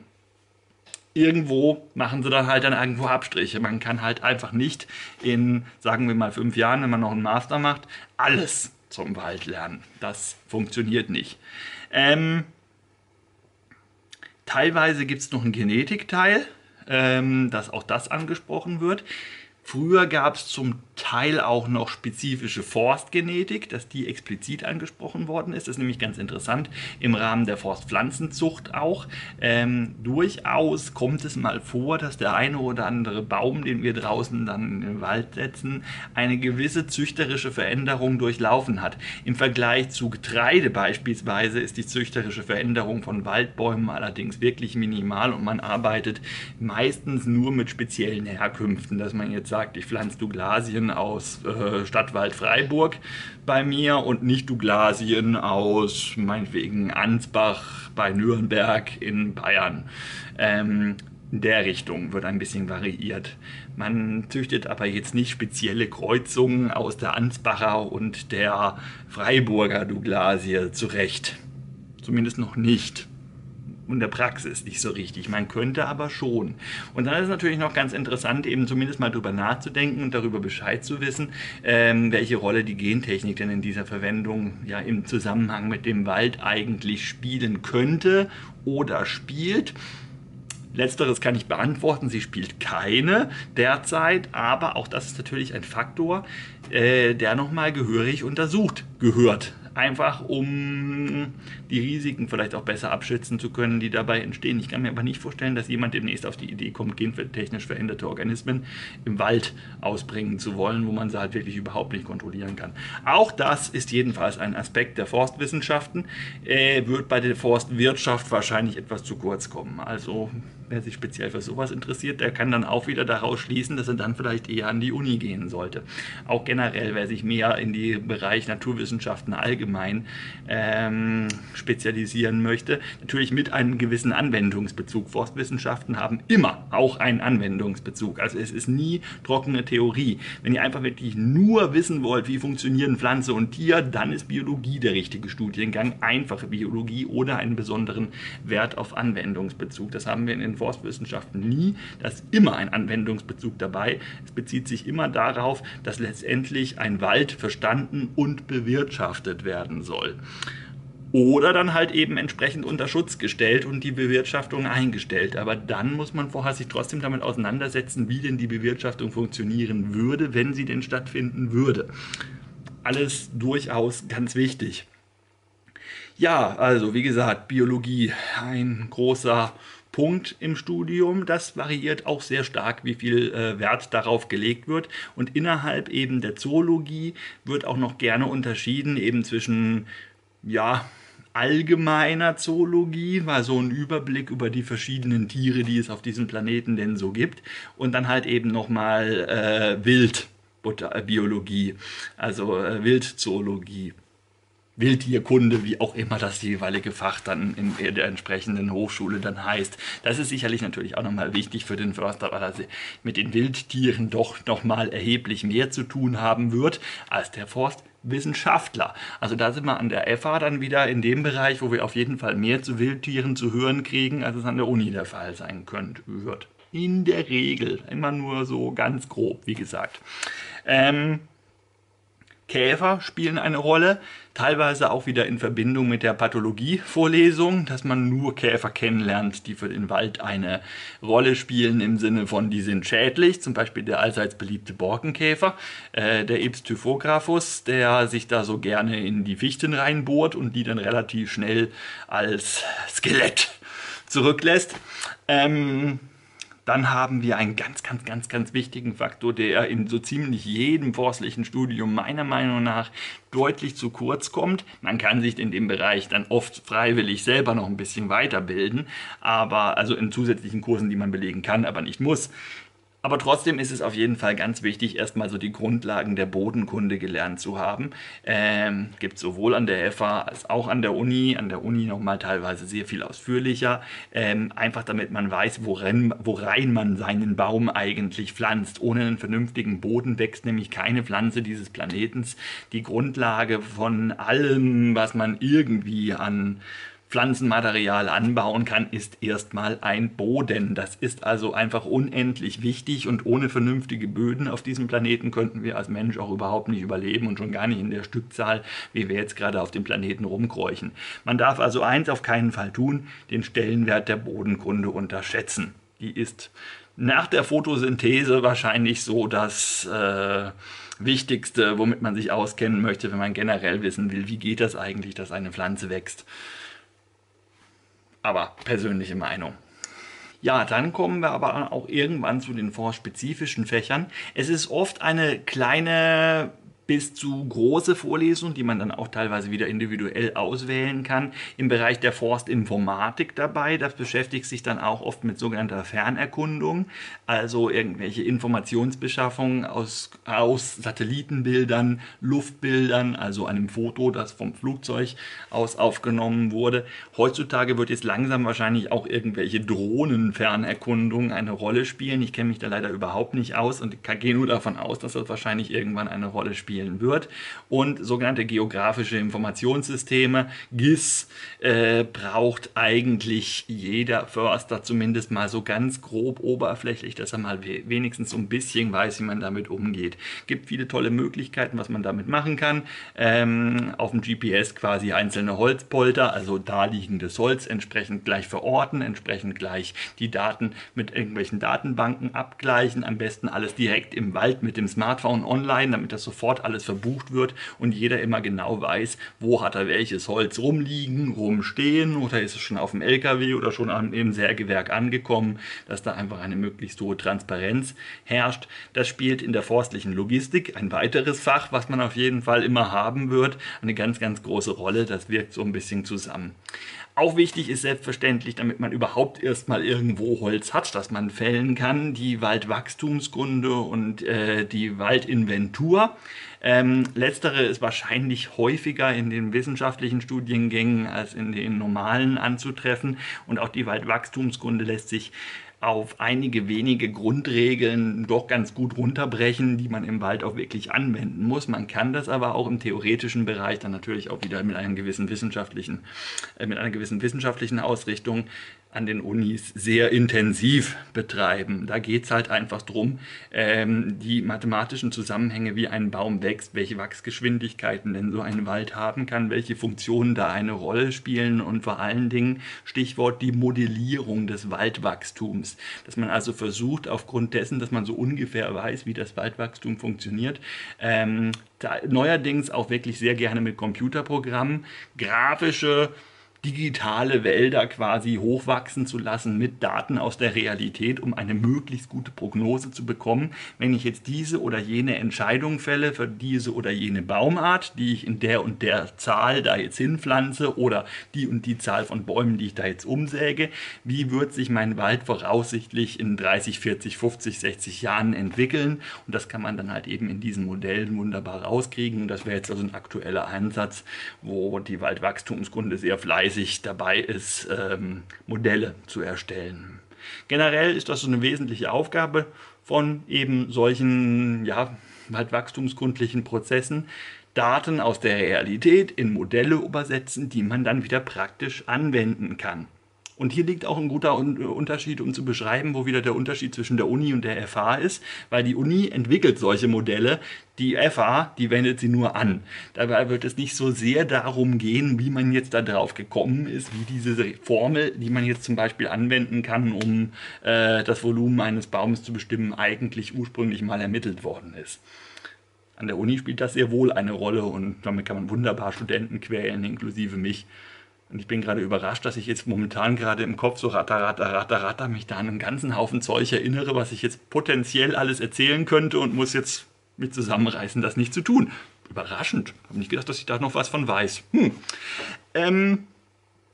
irgendwo machen sie dann halt dann irgendwo Abstriche. Man kann halt einfach nicht in, sagen wir mal, fünf Jahren, wenn man noch einen Master macht, alles zum Wald lernen. Das funktioniert nicht. Ähm, teilweise gibt es noch einen Genetikteil, ähm, dass auch das angesprochen wird. Früher gab es zum Teil auch noch spezifische Forstgenetik, dass die explizit angesprochen worden ist. Das ist nämlich ganz interessant im Rahmen der Forstpflanzenzucht auch. Ähm, durchaus kommt es mal vor, dass der eine oder andere Baum, den wir draußen dann in den Wald setzen, eine gewisse züchterische Veränderung durchlaufen hat. Im Vergleich zu Getreide beispielsweise ist die züchterische Veränderung von Waldbäumen allerdings wirklich minimal und man arbeitet meistens nur mit speziellen Herkünften, dass man jetzt sagt, ich pflanze Douglasien aus äh, Stadtwald Freiburg bei mir und nicht Douglasien aus meinetwegen Ansbach bei Nürnberg in Bayern. Ähm, in der Richtung wird ein bisschen variiert. Man züchtet aber jetzt nicht spezielle Kreuzungen aus der Ansbacher und der Freiburger Douglasie zurecht. Zumindest noch nicht in der Praxis nicht so richtig. Man könnte aber schon. Und dann ist es natürlich noch ganz interessant, eben zumindest mal darüber nachzudenken und darüber Bescheid zu wissen, ähm, welche Rolle die Gentechnik denn in dieser Verwendung ja im Zusammenhang mit dem Wald eigentlich spielen könnte oder spielt. Letzteres kann ich beantworten, sie spielt keine derzeit, aber auch das ist natürlich ein Faktor, äh, der nochmal gehörig untersucht gehört einfach um die Risiken vielleicht auch besser abschätzen zu können, die dabei entstehen. Ich kann mir aber nicht vorstellen, dass jemand demnächst auf die Idee kommt, gentechnisch veränderte Organismen im Wald ausbringen zu wollen, wo man sie halt wirklich überhaupt nicht kontrollieren kann. Auch das ist jedenfalls ein Aspekt der Forstwissenschaften, äh, wird bei der Forstwirtschaft wahrscheinlich etwas zu kurz kommen. Also wer sich speziell für sowas interessiert, der kann dann auch wieder daraus schließen, dass er dann vielleicht eher an die Uni gehen sollte. Auch generell, wer sich mehr in den Bereich Naturwissenschaften allgemein ähm, spezialisieren möchte, natürlich mit einem gewissen Anwendungsbezug. Forstwissenschaften haben immer auch einen Anwendungsbezug. Also es ist nie trockene Theorie. Wenn ihr einfach wirklich nur wissen wollt, wie funktionieren Pflanze und Tier, dann ist Biologie der richtige Studiengang. Einfache Biologie ohne einen besonderen Wert auf Anwendungsbezug. Das haben wir in den Forstwissenschaften nie. Da ist immer ein Anwendungsbezug dabei. Es bezieht sich immer darauf, dass letztendlich ein Wald verstanden und bewirtschaftet werden soll. Oder dann halt eben entsprechend unter Schutz gestellt und die Bewirtschaftung eingestellt. Aber dann muss man vorher sich trotzdem damit auseinandersetzen, wie denn die Bewirtschaftung funktionieren würde, wenn sie denn stattfinden würde. Alles durchaus ganz wichtig. Ja, also wie gesagt, Biologie, ein großer Punkt im Studium. Das variiert auch sehr stark, wie viel äh, Wert darauf gelegt wird. Und innerhalb eben der Zoologie wird auch noch gerne unterschieden eben zwischen, ja, allgemeiner Zoologie, war so ein Überblick über die verschiedenen Tiere, die es auf diesem Planeten denn so gibt. Und dann halt eben nochmal äh, Wildbiologie, also äh, Wildzoologie. Wildtierkunde, wie auch immer das jeweilige Fach dann in der entsprechenden Hochschule dann heißt. Das ist sicherlich natürlich auch nochmal wichtig für den Förster, weil er mit den Wildtieren doch nochmal erheblich mehr zu tun haben wird als der Forstwissenschaftler. Also da sind wir an der FA dann wieder in dem Bereich, wo wir auf jeden Fall mehr zu Wildtieren zu hören kriegen, als es an der Uni der Fall sein könnte, wird. In der Regel. Immer nur so ganz grob, wie gesagt. Ähm, Käfer spielen eine Rolle, teilweise auch wieder in Verbindung mit der Pathologie-Vorlesung, dass man nur Käfer kennenlernt, die für den Wald eine Rolle spielen im Sinne von, die sind schädlich, zum Beispiel der allseits beliebte Borkenkäfer, äh, der Ips typhographus, der sich da so gerne in die Fichten reinbohrt und die dann relativ schnell als Skelett zurücklässt. Ähm, dann haben wir einen ganz, ganz, ganz, ganz wichtigen Faktor, der in so ziemlich jedem forstlichen Studium meiner Meinung nach deutlich zu kurz kommt. Man kann sich in dem Bereich dann oft freiwillig selber noch ein bisschen weiterbilden, aber also in zusätzlichen Kursen, die man belegen kann, aber nicht muss. Aber trotzdem ist es auf jeden Fall ganz wichtig, erstmal so die Grundlagen der Bodenkunde gelernt zu haben. Ähm, gibt sowohl an der FA als auch an der Uni. An der Uni nochmal teilweise sehr viel ausführlicher. Ähm, einfach damit man weiß, worin, worein man seinen Baum eigentlich pflanzt. Ohne einen vernünftigen Boden wächst nämlich keine Pflanze dieses Planetens. Die Grundlage von allem, was man irgendwie an Pflanzenmaterial anbauen kann, ist erstmal ein Boden. Das ist also einfach unendlich wichtig und ohne vernünftige Böden auf diesem Planeten könnten wir als Mensch auch überhaupt nicht überleben und schon gar nicht in der Stückzahl, wie wir jetzt gerade auf dem Planeten rumkräuchen. Man darf also eins auf keinen Fall tun, den Stellenwert der Bodenkunde unterschätzen. Die ist nach der Photosynthese wahrscheinlich so das äh, Wichtigste, womit man sich auskennen möchte, wenn man generell wissen will, wie geht das eigentlich, dass eine Pflanze wächst aber persönliche Meinung. Ja, dann kommen wir aber auch irgendwann zu den vorspezifischen Fächern. Es ist oft eine kleine bis zu große Vorlesungen, die man dann auch teilweise wieder individuell auswählen kann. Im Bereich der Forstinformatik dabei, das beschäftigt sich dann auch oft mit sogenannter Fernerkundung, also irgendwelche Informationsbeschaffungen aus, aus Satellitenbildern, Luftbildern, also einem Foto, das vom Flugzeug aus aufgenommen wurde. Heutzutage wird jetzt langsam wahrscheinlich auch irgendwelche Drohnenfernerkundungen eine Rolle spielen. Ich kenne mich da leider überhaupt nicht aus und gehe nur davon aus, dass das wahrscheinlich irgendwann eine Rolle spielt spielen wird. Und sogenannte geografische Informationssysteme, GIS, äh, braucht eigentlich jeder Förster zumindest mal so ganz grob oberflächlich, dass er mal wenigstens so ein bisschen weiß, wie man damit umgeht. Gibt viele tolle Möglichkeiten, was man damit machen kann. Ähm, auf dem GPS quasi einzelne Holzpolter, also daliegendes Holz entsprechend gleich verorten, entsprechend gleich die Daten mit irgendwelchen Datenbanken abgleichen. Am besten alles direkt im Wald mit dem Smartphone online, damit das sofort alles verbucht wird und jeder immer genau weiß, wo hat er welches Holz rumliegen, rumstehen oder ist es schon auf dem LKW oder schon im Sägewerk angekommen, dass da einfach eine möglichst hohe Transparenz herrscht. Das spielt in der forstlichen Logistik, ein weiteres Fach, was man auf jeden Fall immer haben wird, eine ganz, ganz große Rolle. Das wirkt so ein bisschen zusammen. Auch wichtig ist selbstverständlich, damit man überhaupt erstmal irgendwo Holz hat, das man fällen kann, die Waldwachstumskunde und äh, die Waldinventur. Ähm, letztere ist wahrscheinlich häufiger in den wissenschaftlichen Studiengängen als in den normalen anzutreffen und auch die Waldwachstumskunde lässt sich auf einige wenige Grundregeln doch ganz gut runterbrechen, die man im Wald auch wirklich anwenden muss. Man kann das aber auch im theoretischen Bereich dann natürlich auch wieder mit einem gewissen wissenschaftlichen, äh, mit einer gewissen wissenschaftlichen Ausrichtung an den Unis sehr intensiv betreiben. Da geht es halt einfach darum, ähm, die mathematischen Zusammenhänge, wie ein Baum wächst, welche Wachsgeschwindigkeiten denn so ein Wald haben kann, welche Funktionen da eine Rolle spielen und vor allen Dingen Stichwort die Modellierung des Waldwachstums. Dass man also versucht, aufgrund dessen, dass man so ungefähr weiß, wie das Waldwachstum funktioniert, ähm, neuerdings auch wirklich sehr gerne mit Computerprogrammen grafische digitale Wälder quasi hochwachsen zu lassen mit Daten aus der Realität, um eine möglichst gute Prognose zu bekommen, wenn ich jetzt diese oder jene Entscheidung fälle für diese oder jene Baumart, die ich in der und der Zahl da jetzt hinpflanze oder die und die Zahl von Bäumen, die ich da jetzt umsäge, wie wird sich mein Wald voraussichtlich in 30, 40, 50, 60 Jahren entwickeln? Und das kann man dann halt eben in diesen Modellen wunderbar rauskriegen. Und das wäre jetzt also ein aktueller Ansatz, wo die Waldwachstumskunde sehr fleißig fleißig dabei ist, ähm, Modelle zu erstellen. Generell ist das eine wesentliche Aufgabe von eben solchen ja, halt wachstumskundlichen Prozessen, Daten aus der Realität in Modelle übersetzen, die man dann wieder praktisch anwenden kann. Und hier liegt auch ein guter Unterschied, um zu beschreiben, wo wieder der Unterschied zwischen der Uni und der FH ist, weil die Uni entwickelt solche Modelle, die FH, die wendet sie nur an. Dabei wird es nicht so sehr darum gehen, wie man jetzt da drauf gekommen ist, wie diese Formel, die man jetzt zum Beispiel anwenden kann, um äh, das Volumen eines Baumes zu bestimmen, eigentlich ursprünglich mal ermittelt worden ist. An der Uni spielt das sehr wohl eine Rolle und damit kann man wunderbar Studenten quälen, inklusive mich. Und ich bin gerade überrascht, dass ich jetzt momentan gerade im Kopf so ratter, ratter, ratter, ratter mich da an einen ganzen Haufen Zeug erinnere, was ich jetzt potenziell alles erzählen könnte und muss jetzt mit zusammenreißen, das nicht zu tun. Überraschend. Habe nicht gedacht, dass ich da noch was von weiß. Hm. Ähm,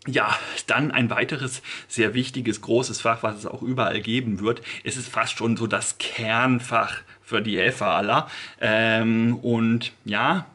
ja, dann ein weiteres sehr wichtiges, großes Fach, was es auch überall geben wird. Es ist fast schon so das Kernfach für die FAler. Ähm, und ja,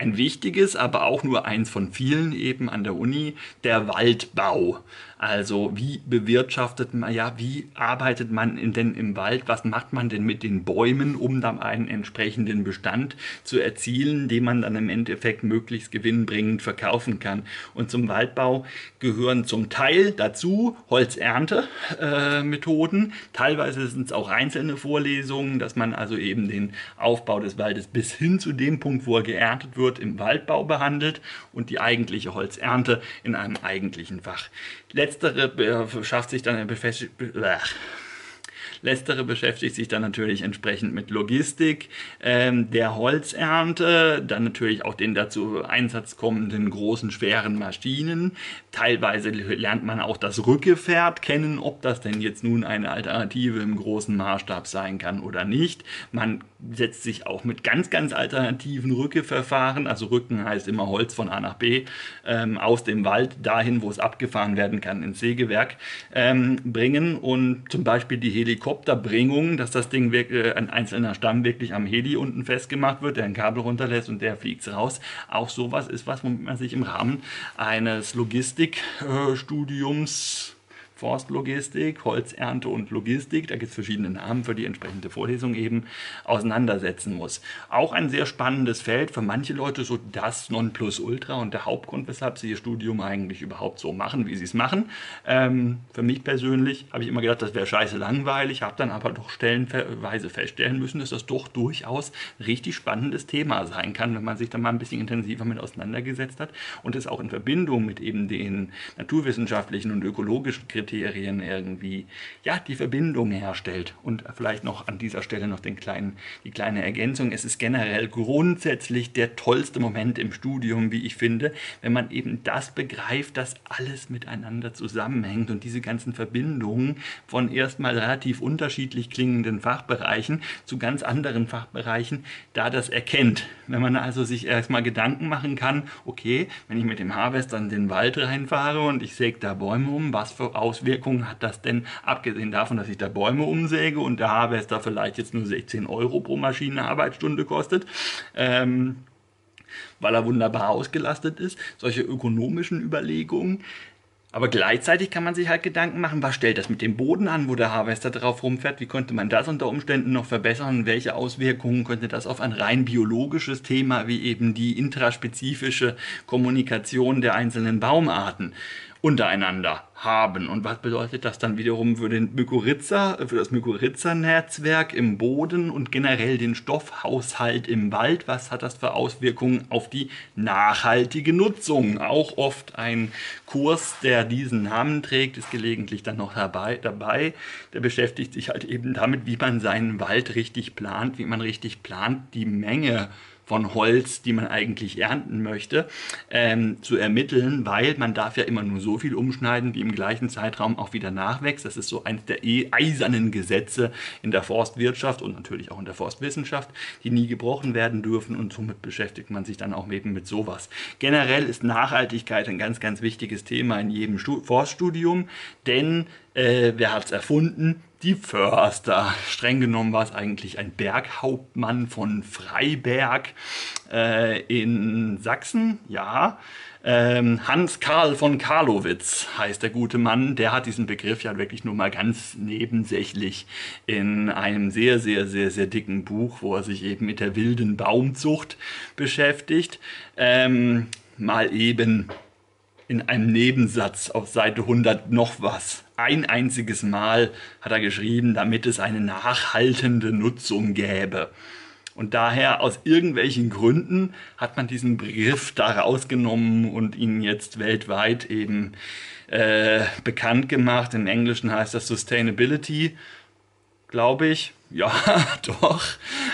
ein wichtiges, aber auch nur eins von vielen eben an der Uni, der Waldbau. Also wie bewirtschaftet man, ja, wie arbeitet man denn im Wald, was macht man denn mit den Bäumen, um dann einen entsprechenden Bestand zu erzielen, den man dann im Endeffekt möglichst gewinnbringend verkaufen kann. Und zum Waldbau gehören zum Teil dazu Holzerntemethoden, äh, teilweise sind es auch einzelne Vorlesungen, dass man also eben den Aufbau des Waldes bis hin zu dem Punkt, wo er geerntet wird, im Waldbau behandelt und die eigentliche Holzernte in einem eigentlichen Fach. Letztere schafft sich dann befestigt. Letztere beschäftigt sich dann natürlich entsprechend mit Logistik ähm, der Holzernte, dann natürlich auch den dazu Einsatz kommenden großen, schweren Maschinen. Teilweise lernt man auch das Rückgefährt kennen, ob das denn jetzt nun eine Alternative im großen Maßstab sein kann oder nicht. Man setzt sich auch mit ganz, ganz alternativen Rückeverfahren, also Rücken heißt immer Holz von A nach B, ähm, aus dem Wald dahin, wo es abgefahren werden kann, ins Sägewerk ähm, bringen und zum Beispiel die Helikopterbringung, dass das Ding wirklich, äh, ein einzelner Stamm wirklich am Heli unten festgemacht wird, der ein Kabel runterlässt und der fliegt raus. Auch sowas ist was, womit man sich im Rahmen eines Logistikstudiums äh, Forstlogistik, Holzernte und Logistik, da gibt es verschiedene Namen für die entsprechende Vorlesung eben, auseinandersetzen muss. Auch ein sehr spannendes Feld, für manche Leute so das Nonplusultra und der Hauptgrund, weshalb sie ihr Studium eigentlich überhaupt so machen, wie sie es machen. Ähm, für mich persönlich habe ich immer gedacht, das wäre scheiße langweilig, habe dann aber doch stellenweise feststellen müssen, dass das doch durchaus richtig spannendes Thema sein kann, wenn man sich da mal ein bisschen intensiver mit auseinandergesetzt hat und es auch in Verbindung mit eben den naturwissenschaftlichen und ökologischen Kriterien Kriterien irgendwie ja, die Verbindung herstellt. Und vielleicht noch an dieser Stelle noch den kleinen, die kleine Ergänzung. Es ist generell grundsätzlich der tollste Moment im Studium, wie ich finde, wenn man eben das begreift, dass alles miteinander zusammenhängt und diese ganzen Verbindungen von erstmal relativ unterschiedlich klingenden Fachbereichen zu ganz anderen Fachbereichen da das erkennt. Wenn man also sich erstmal Gedanken machen kann, okay, wenn ich mit dem Harvester in den Wald reinfahre und ich säge da Bäume um, was für Aus Auswirkungen hat das denn, abgesehen davon, dass ich da Bäume umsäge und der Harvester vielleicht jetzt nur 16 Euro pro Maschinenarbeitsstunde kostet, ähm, weil er wunderbar ausgelastet ist, solche ökonomischen Überlegungen. Aber gleichzeitig kann man sich halt Gedanken machen, was stellt das mit dem Boden an, wo der Harvester drauf rumfährt? Wie könnte man das unter Umständen noch verbessern? Welche Auswirkungen könnte das auf ein rein biologisches Thema wie eben die intraspezifische Kommunikation der einzelnen Baumarten untereinander haben. Und was bedeutet das dann wiederum für den Mykorrhiza, für das Mykorrhiza-Netzwerk im Boden und generell den Stoffhaushalt im Wald? Was hat das für Auswirkungen auf die nachhaltige Nutzung? Auch oft ein Kurs, der diesen Namen trägt, ist gelegentlich dann noch dabei. dabei. Der beschäftigt sich halt eben damit, wie man seinen Wald richtig plant, wie man richtig plant, die Menge von Holz, die man eigentlich ernten möchte, ähm, zu ermitteln, weil man darf ja immer nur so viel umschneiden, wie im gleichen Zeitraum auch wieder nachwächst. Das ist so eines der eh eisernen Gesetze in der Forstwirtschaft und natürlich auch in der Forstwissenschaft, die nie gebrochen werden dürfen und somit beschäftigt man sich dann auch eben mit sowas. Generell ist Nachhaltigkeit ein ganz, ganz wichtiges Thema in jedem Forststudium, denn äh, wer hat es erfunden? Die Förster. Streng genommen war es eigentlich ein Berghauptmann von Freiberg äh, in Sachsen, ja. Ähm, Hans Karl von Karlowitz heißt der gute Mann. Der hat diesen Begriff ja wirklich nur mal ganz nebensächlich in einem sehr, sehr, sehr, sehr dicken Buch, wo er sich eben mit der wilden Baumzucht beschäftigt, ähm, mal eben in einem Nebensatz auf Seite 100 noch was. Ein einziges Mal hat er geschrieben, damit es eine nachhaltende Nutzung gäbe. Und daher aus irgendwelchen Gründen hat man diesen Begriff da rausgenommen und ihn jetzt weltweit eben äh, bekannt gemacht. Im Englischen heißt das Sustainability, glaube ich. Ja, doch.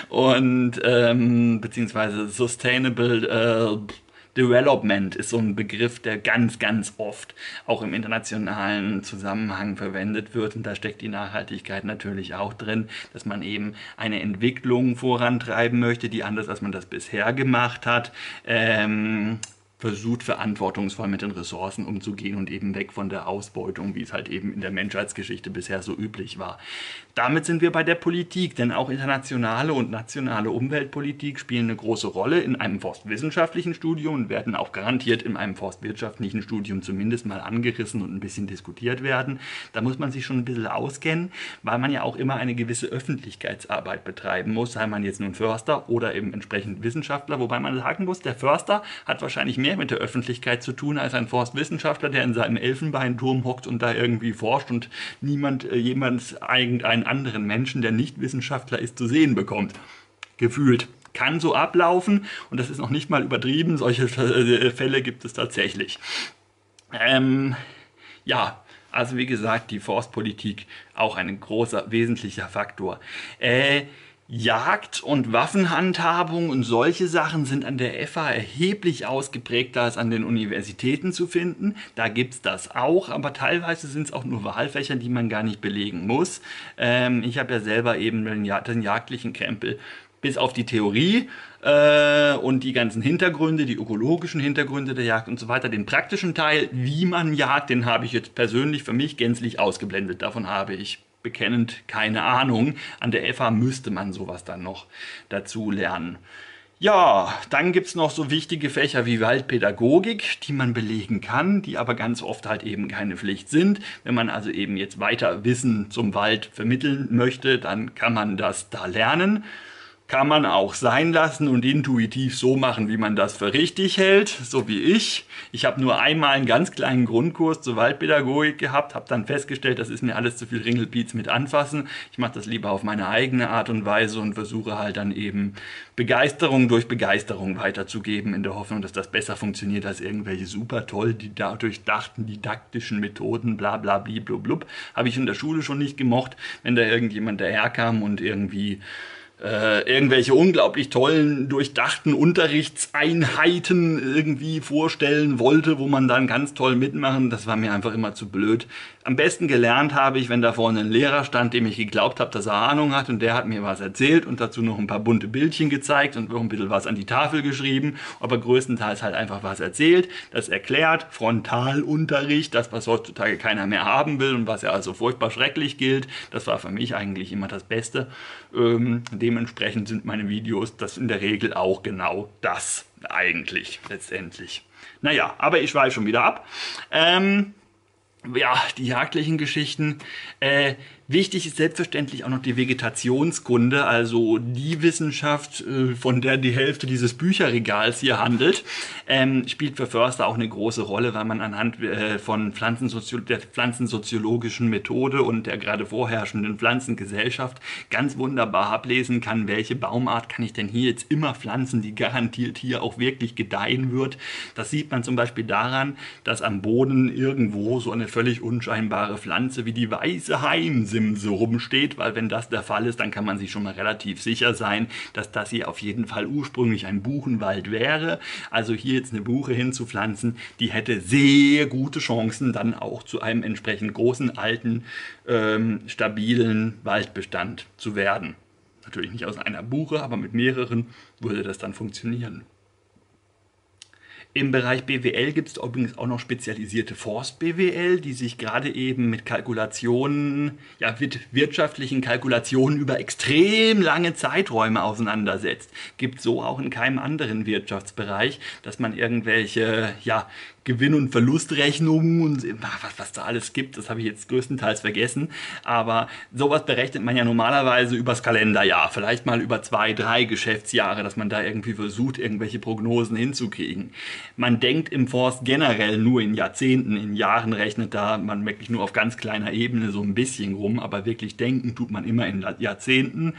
Und ähm, beziehungsweise Sustainable äh, Development ist so ein Begriff, der ganz, ganz oft auch im internationalen Zusammenhang verwendet wird. Und da steckt die Nachhaltigkeit natürlich auch drin, dass man eben eine Entwicklung vorantreiben möchte, die anders als man das bisher gemacht hat. Ähm, versucht, verantwortungsvoll mit den Ressourcen umzugehen und eben weg von der Ausbeutung, wie es halt eben in der Menschheitsgeschichte bisher so üblich war. Damit sind wir bei der Politik, denn auch internationale und nationale Umweltpolitik spielen eine große Rolle in einem forstwissenschaftlichen Studium und werden auch garantiert in einem forstwirtschaftlichen Studium zumindest mal angerissen und ein bisschen diskutiert werden. Da muss man sich schon ein bisschen auskennen, weil man ja auch immer eine gewisse Öffentlichkeitsarbeit betreiben muss, sei man jetzt nun Förster oder eben entsprechend Wissenschaftler, wobei man sagen muss, der Förster hat wahrscheinlich mehr mit der Öffentlichkeit zu tun als ein Forstwissenschaftler, der in seinem Elfenbeinturm hockt und da irgendwie forscht und niemand, äh, jemand, irgendeinen anderen Menschen, der nicht Wissenschaftler ist, zu sehen bekommt. Gefühlt. Kann so ablaufen und das ist noch nicht mal übertrieben, solche äh, Fälle gibt es tatsächlich. Ähm, ja, also wie gesagt, die Forstpolitik auch ein großer, wesentlicher Faktor. Äh, Jagd und Waffenhandhabung und solche Sachen sind an der FA erheblich ausgeprägter als an den Universitäten zu finden. Da gibt es das auch, aber teilweise sind es auch nur Wahlfächer, die man gar nicht belegen muss. Ähm, ich habe ja selber eben den, den jagdlichen Krempel bis auf die Theorie äh, und die ganzen Hintergründe, die ökologischen Hintergründe der Jagd und so weiter. Den praktischen Teil, wie man jagt, den habe ich jetzt persönlich für mich gänzlich ausgeblendet. Davon habe ich bekennend keine Ahnung. An der FH müsste man sowas dann noch dazu lernen. Ja, dann gibt es noch so wichtige Fächer wie Waldpädagogik, die man belegen kann, die aber ganz oft halt eben keine Pflicht sind. Wenn man also eben jetzt weiter Wissen zum Wald vermitteln möchte, dann kann man das da lernen kann man auch sein lassen und intuitiv so machen, wie man das für richtig hält, so wie ich. Ich habe nur einmal einen ganz kleinen Grundkurs zur Waldpädagogik gehabt, habe dann festgestellt, das ist mir alles zu viel Ringelpiez mit anfassen. Ich mache das lieber auf meine eigene Art und Weise und versuche halt dann eben Begeisterung durch Begeisterung weiterzugeben, in der Hoffnung, dass das besser funktioniert als irgendwelche super toll die dadurch dachten didaktischen Methoden, bla bla blub. Habe ich in der Schule schon nicht gemocht, wenn da irgendjemand daherkam und irgendwie äh, irgendwelche unglaublich tollen, durchdachten Unterrichtseinheiten irgendwie vorstellen wollte, wo man dann ganz toll mitmachen. Das war mir einfach immer zu blöd. Am besten gelernt habe ich, wenn da vorne ein Lehrer stand, dem ich geglaubt habe, dass er Ahnung hat und der hat mir was erzählt und dazu noch ein paar bunte Bildchen gezeigt und noch ein bisschen was an die Tafel geschrieben, aber größtenteils halt einfach was erzählt, das erklärt, Frontalunterricht, das was heutzutage keiner mehr haben will und was ja also furchtbar schrecklich gilt, das war für mich eigentlich immer das Beste. Ähm, dementsprechend sind meine Videos das in der Regel auch genau das eigentlich letztendlich. Naja, aber ich schweife schon wieder ab. Ähm, ja, die jagdlichen Geschichten. Äh, Wichtig ist selbstverständlich auch noch die Vegetationskunde, also die Wissenschaft, äh, von der die Hälfte dieses Bücherregals hier handelt, ähm, spielt für Förster auch eine große Rolle, weil man anhand äh, von Pflanzensozio der pflanzensoziologischen Methode und der gerade vorherrschenden Pflanzengesellschaft ganz wunderbar ablesen kann, welche Baumart kann ich denn hier jetzt immer pflanzen, die garantiert hier auch wirklich gedeihen wird. Das sieht man zum Beispiel daran, dass am Boden irgendwo so eine völlig unscheinbare Pflanze wie die weiße Heimse Simse rumsteht, weil wenn das der Fall ist, dann kann man sich schon mal relativ sicher sein, dass das hier auf jeden Fall ursprünglich ein Buchenwald wäre. Also hier jetzt eine Buche hinzupflanzen, die hätte sehr gute Chancen, dann auch zu einem entsprechend großen, alten, ähm, stabilen Waldbestand zu werden. Natürlich nicht aus einer Buche, aber mit mehreren würde das dann funktionieren. Im Bereich BWL gibt es übrigens auch noch spezialisierte Forst-BWL, die sich gerade eben mit Kalkulationen, ja, mit wirtschaftlichen Kalkulationen über extrem lange Zeiträume auseinandersetzt. Gibt so auch in keinem anderen Wirtschaftsbereich, dass man irgendwelche, ja, Gewinn- und Verlustrechnungen und was, was da alles gibt, das habe ich jetzt größtenteils vergessen. Aber sowas berechnet man ja normalerweise übers Kalenderjahr, vielleicht mal über zwei, drei Geschäftsjahre, dass man da irgendwie versucht, irgendwelche Prognosen hinzukriegen. Man denkt im Forst generell nur in Jahrzehnten, in Jahren rechnet da man wirklich nur auf ganz kleiner Ebene so ein bisschen rum, aber wirklich denken tut man immer in Jahrzehnten.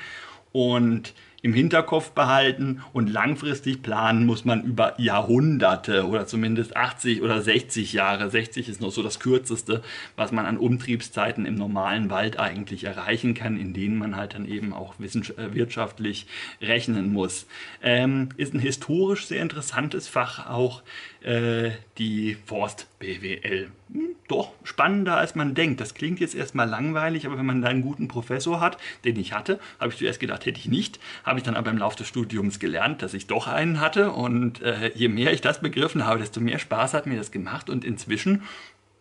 Und im Hinterkopf behalten und langfristig planen muss man über Jahrhunderte oder zumindest 80 oder 60 Jahre. 60 ist noch so das kürzeste, was man an Umtriebszeiten im normalen Wald eigentlich erreichen kann, in denen man halt dann eben auch äh, wirtschaftlich rechnen muss. Ähm, ist ein historisch sehr interessantes Fach auch äh, die Forst-BWL. hm, doch spannender, als man denkt. Das klingt jetzt erstmal langweilig, aber wenn man da einen guten Professor hat, den ich hatte, habe ich zuerst gedacht, hätte ich nicht, habe ich dann aber im Laufe des Studiums gelernt, dass ich doch einen hatte und äh, je mehr ich das begriffen habe, desto mehr Spaß hat mir das gemacht und inzwischen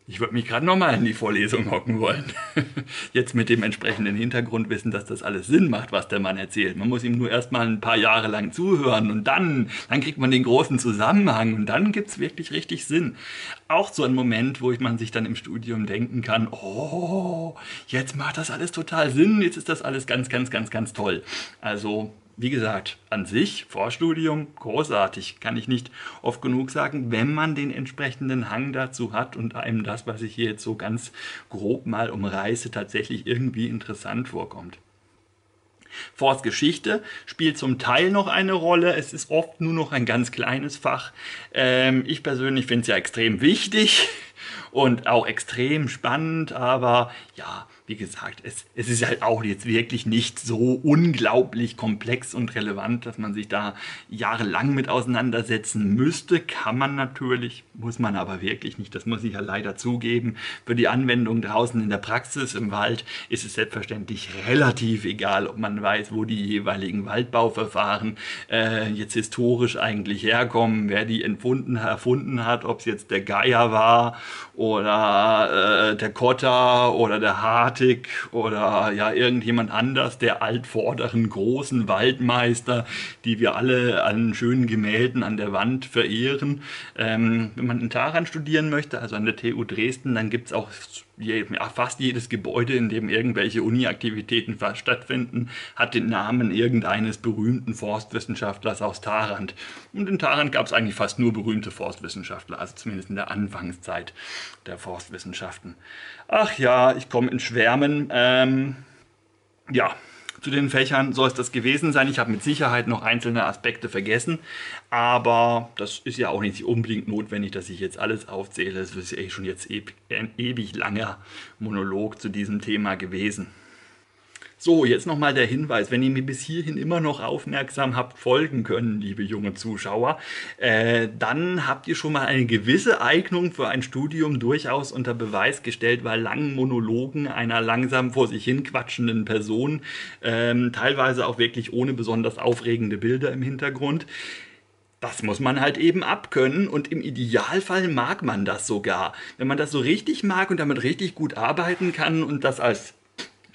ich würde mich gerade nochmal in die Vorlesung hocken wollen. Jetzt mit dem entsprechenden Hintergrundwissen, dass das alles Sinn macht, was der Mann erzählt. Man muss ihm nur erstmal ein paar Jahre lang zuhören und dann, dann kriegt man den großen Zusammenhang und dann gibt es wirklich richtig Sinn. Auch so ein Moment, wo man sich dann im Studium denken kann, oh, jetzt macht das alles total Sinn, jetzt ist das alles ganz, ganz, ganz, ganz toll. Also wie gesagt, an sich, Vorstudium, großartig, kann ich nicht oft genug sagen, wenn man den entsprechenden Hang dazu hat und einem das, was ich hier jetzt so ganz grob mal umreiße, tatsächlich irgendwie interessant vorkommt. Forstgeschichte spielt zum Teil noch eine Rolle. Es ist oft nur noch ein ganz kleines Fach. Ähm, ich persönlich finde es ja extrem wichtig und auch extrem spannend, aber ja, wie gesagt, es, es ist halt auch jetzt wirklich nicht so unglaublich komplex und relevant, dass man sich da jahrelang mit auseinandersetzen müsste. Kann man natürlich, muss man aber wirklich nicht. Das muss ich ja leider zugeben. Für die Anwendung draußen in der Praxis im Wald ist es selbstverständlich relativ egal, ob man weiß, wo die jeweiligen Waldbauverfahren äh, jetzt historisch eigentlich herkommen, wer die entfunden, erfunden hat, ob es jetzt der Geier war oder äh, der Kotter oder der Hart Attic oder ja irgendjemand anders, der altvorderen großen Waldmeister, die wir alle an schönen Gemälden an der Wand verehren. Ähm, wenn man in Taran studieren möchte, also an der TU Dresden, dann gibt es auch je, ja, fast jedes Gebäude, in dem irgendwelche Uni-Aktivitäten stattfinden, hat den Namen irgendeines berühmten Forstwissenschaftlers aus Tarant. Und in Tarant gab es eigentlich fast nur berühmte Forstwissenschaftler, also zumindest in der Anfangszeit der Forstwissenschaften. Ach ja, ich komme in Schwärmen. Ähm, ja, zu den Fächern soll es das gewesen sein. Ich habe mit Sicherheit noch einzelne Aspekte vergessen, aber das ist ja auch nicht unbedingt notwendig, dass ich jetzt alles aufzähle. Es ist ja schon jetzt ein ewig langer Monolog zu diesem Thema gewesen. So, jetzt nochmal der Hinweis, wenn ihr mir bis hierhin immer noch aufmerksam habt folgen können, liebe junge Zuschauer, äh, dann habt ihr schon mal eine gewisse Eignung für ein Studium durchaus unter Beweis gestellt, weil langen Monologen einer langsam vor sich hin quatschenden Person, ähm, teilweise auch wirklich ohne besonders aufregende Bilder im Hintergrund, das muss man halt eben abkönnen und im Idealfall mag man das sogar. Wenn man das so richtig mag und damit richtig gut arbeiten kann und das als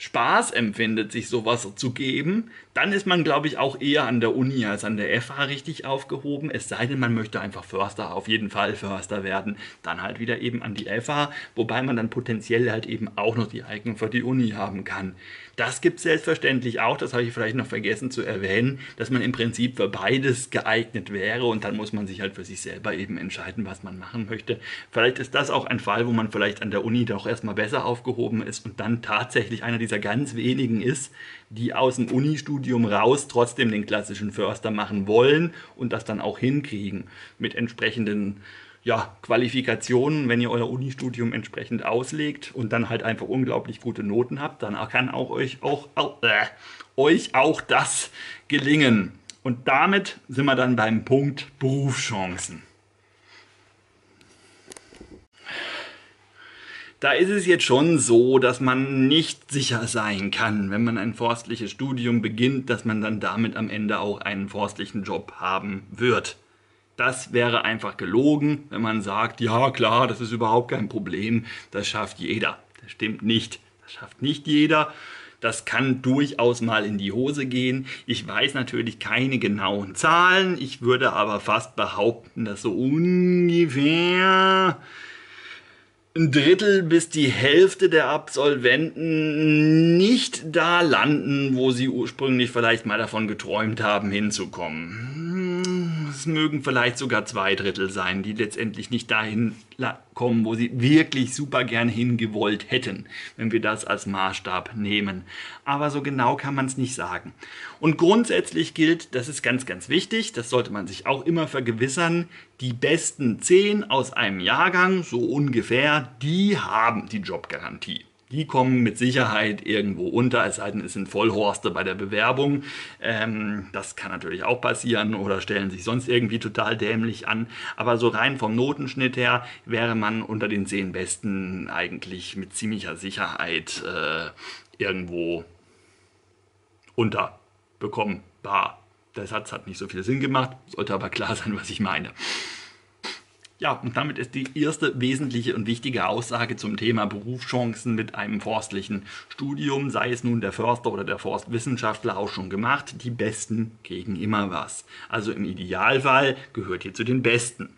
Spaß empfindet, sich sowas zu geben, dann ist man, glaube ich, auch eher an der Uni als an der FH richtig aufgehoben. Es sei denn, man möchte einfach Förster, auf jeden Fall Förster werden. Dann halt wieder eben an die FH, wobei man dann potenziell halt eben auch noch die Eignung für die Uni haben kann. Das gibt es selbstverständlich auch, das habe ich vielleicht noch vergessen zu erwähnen, dass man im Prinzip für beides geeignet wäre und dann muss man sich halt für sich selber eben entscheiden, was man machen möchte. Vielleicht ist das auch ein Fall, wo man vielleicht an der Uni doch erstmal besser aufgehoben ist und dann tatsächlich einer dieser ganz wenigen ist, die aus dem Unistudium raus trotzdem den klassischen Förster machen wollen und das dann auch hinkriegen mit entsprechenden ja, Qualifikationen, wenn ihr euer Unistudium entsprechend auslegt und dann halt einfach unglaublich gute Noten habt, dann kann auch euch auch, äh, euch auch das gelingen. Und damit sind wir dann beim Punkt Berufschancen. Da ist es jetzt schon so, dass man nicht sicher sein kann, wenn man ein forstliches Studium beginnt, dass man dann damit am Ende auch einen forstlichen Job haben wird. Das wäre einfach gelogen, wenn man sagt, ja klar, das ist überhaupt kein Problem, das schafft jeder. Das stimmt nicht. Das schafft nicht jeder. Das kann durchaus mal in die Hose gehen. Ich weiß natürlich keine genauen Zahlen. Ich würde aber fast behaupten, dass so ungefähr ein Drittel bis die Hälfte der Absolventen nicht da landen, wo sie ursprünglich vielleicht mal davon geträumt haben, hinzukommen. Es mögen vielleicht sogar zwei Drittel sein, die letztendlich nicht dahin kommen, wo sie wirklich super gern hingewollt hätten, wenn wir das als Maßstab nehmen. Aber so genau kann man es nicht sagen. Und grundsätzlich gilt, das ist ganz, ganz wichtig, das sollte man sich auch immer vergewissern, die besten zehn aus einem Jahrgang, so ungefähr, die haben die Jobgarantie. Die kommen mit Sicherheit irgendwo unter, es sei denn, es sind Vollhorste bei der Bewerbung. Ähm, das kann natürlich auch passieren oder stellen sich sonst irgendwie total dämlich an. Aber so rein vom Notenschnitt her wäre man unter den zehn Besten eigentlich mit ziemlicher Sicherheit äh, irgendwo unterbekommenbar. Der Satz hat nicht so viel Sinn gemacht, sollte aber klar sein, was ich meine. Ja, und damit ist die erste wesentliche und wichtige Aussage zum Thema Berufschancen mit einem forstlichen Studium, sei es nun der Förster oder der Forstwissenschaftler, auch schon gemacht. Die Besten kriegen immer was. Also im Idealfall gehört ihr zu den Besten.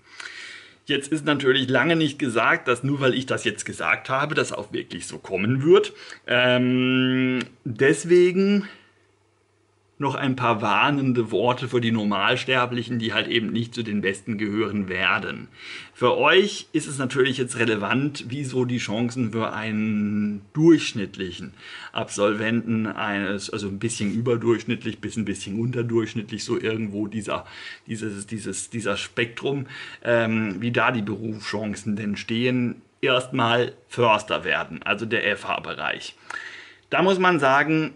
Jetzt ist natürlich lange nicht gesagt, dass nur weil ich das jetzt gesagt habe, das auch wirklich so kommen wird. Ähm, deswegen noch ein paar warnende Worte für die Normalsterblichen, die halt eben nicht zu den Besten gehören werden. Für euch ist es natürlich jetzt relevant, wieso die Chancen für einen durchschnittlichen Absolventen eines, also ein bisschen überdurchschnittlich bis ein bisschen unterdurchschnittlich, so irgendwo dieser, dieses, dieses, dieser Spektrum, ähm, wie da die Berufschancen denn stehen, erstmal Förster werden, also der FH-Bereich. Da muss man sagen,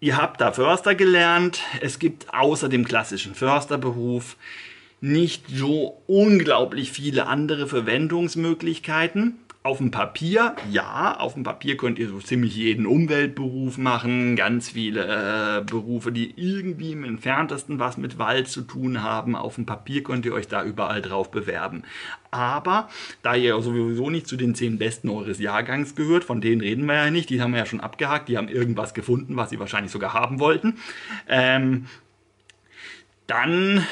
Ihr habt da Förster gelernt. Es gibt außer dem klassischen Försterberuf nicht so unglaublich viele andere Verwendungsmöglichkeiten. Auf dem Papier, ja, auf dem Papier könnt ihr so ziemlich jeden Umweltberuf machen, ganz viele äh, Berufe, die irgendwie im entferntesten was mit Wald zu tun haben. Auf dem Papier könnt ihr euch da überall drauf bewerben. Aber da ihr sowieso nicht zu den zehn Besten eures Jahrgangs gehört, von denen reden wir ja nicht, die haben wir ja schon abgehakt, die haben irgendwas gefunden, was sie wahrscheinlich sogar haben wollten, ähm, dann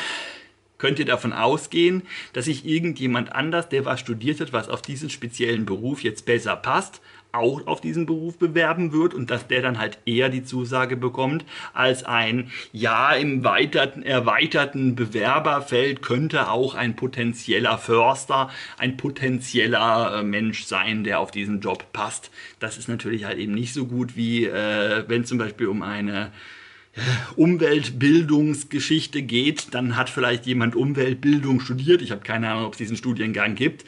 könnt ihr davon ausgehen, dass sich irgendjemand anders, der was studiert hat, was auf diesen speziellen Beruf jetzt besser passt, auch auf diesen Beruf bewerben wird und dass der dann halt eher die Zusage bekommt als ein Ja im weiterten, erweiterten Bewerberfeld könnte auch ein potenzieller Förster, ein potenzieller äh, Mensch sein, der auf diesen Job passt. Das ist natürlich halt eben nicht so gut wie äh, wenn zum Beispiel um eine Umweltbildungsgeschichte geht, dann hat vielleicht jemand Umweltbildung studiert. Ich habe keine Ahnung, ob es diesen Studiengang gibt.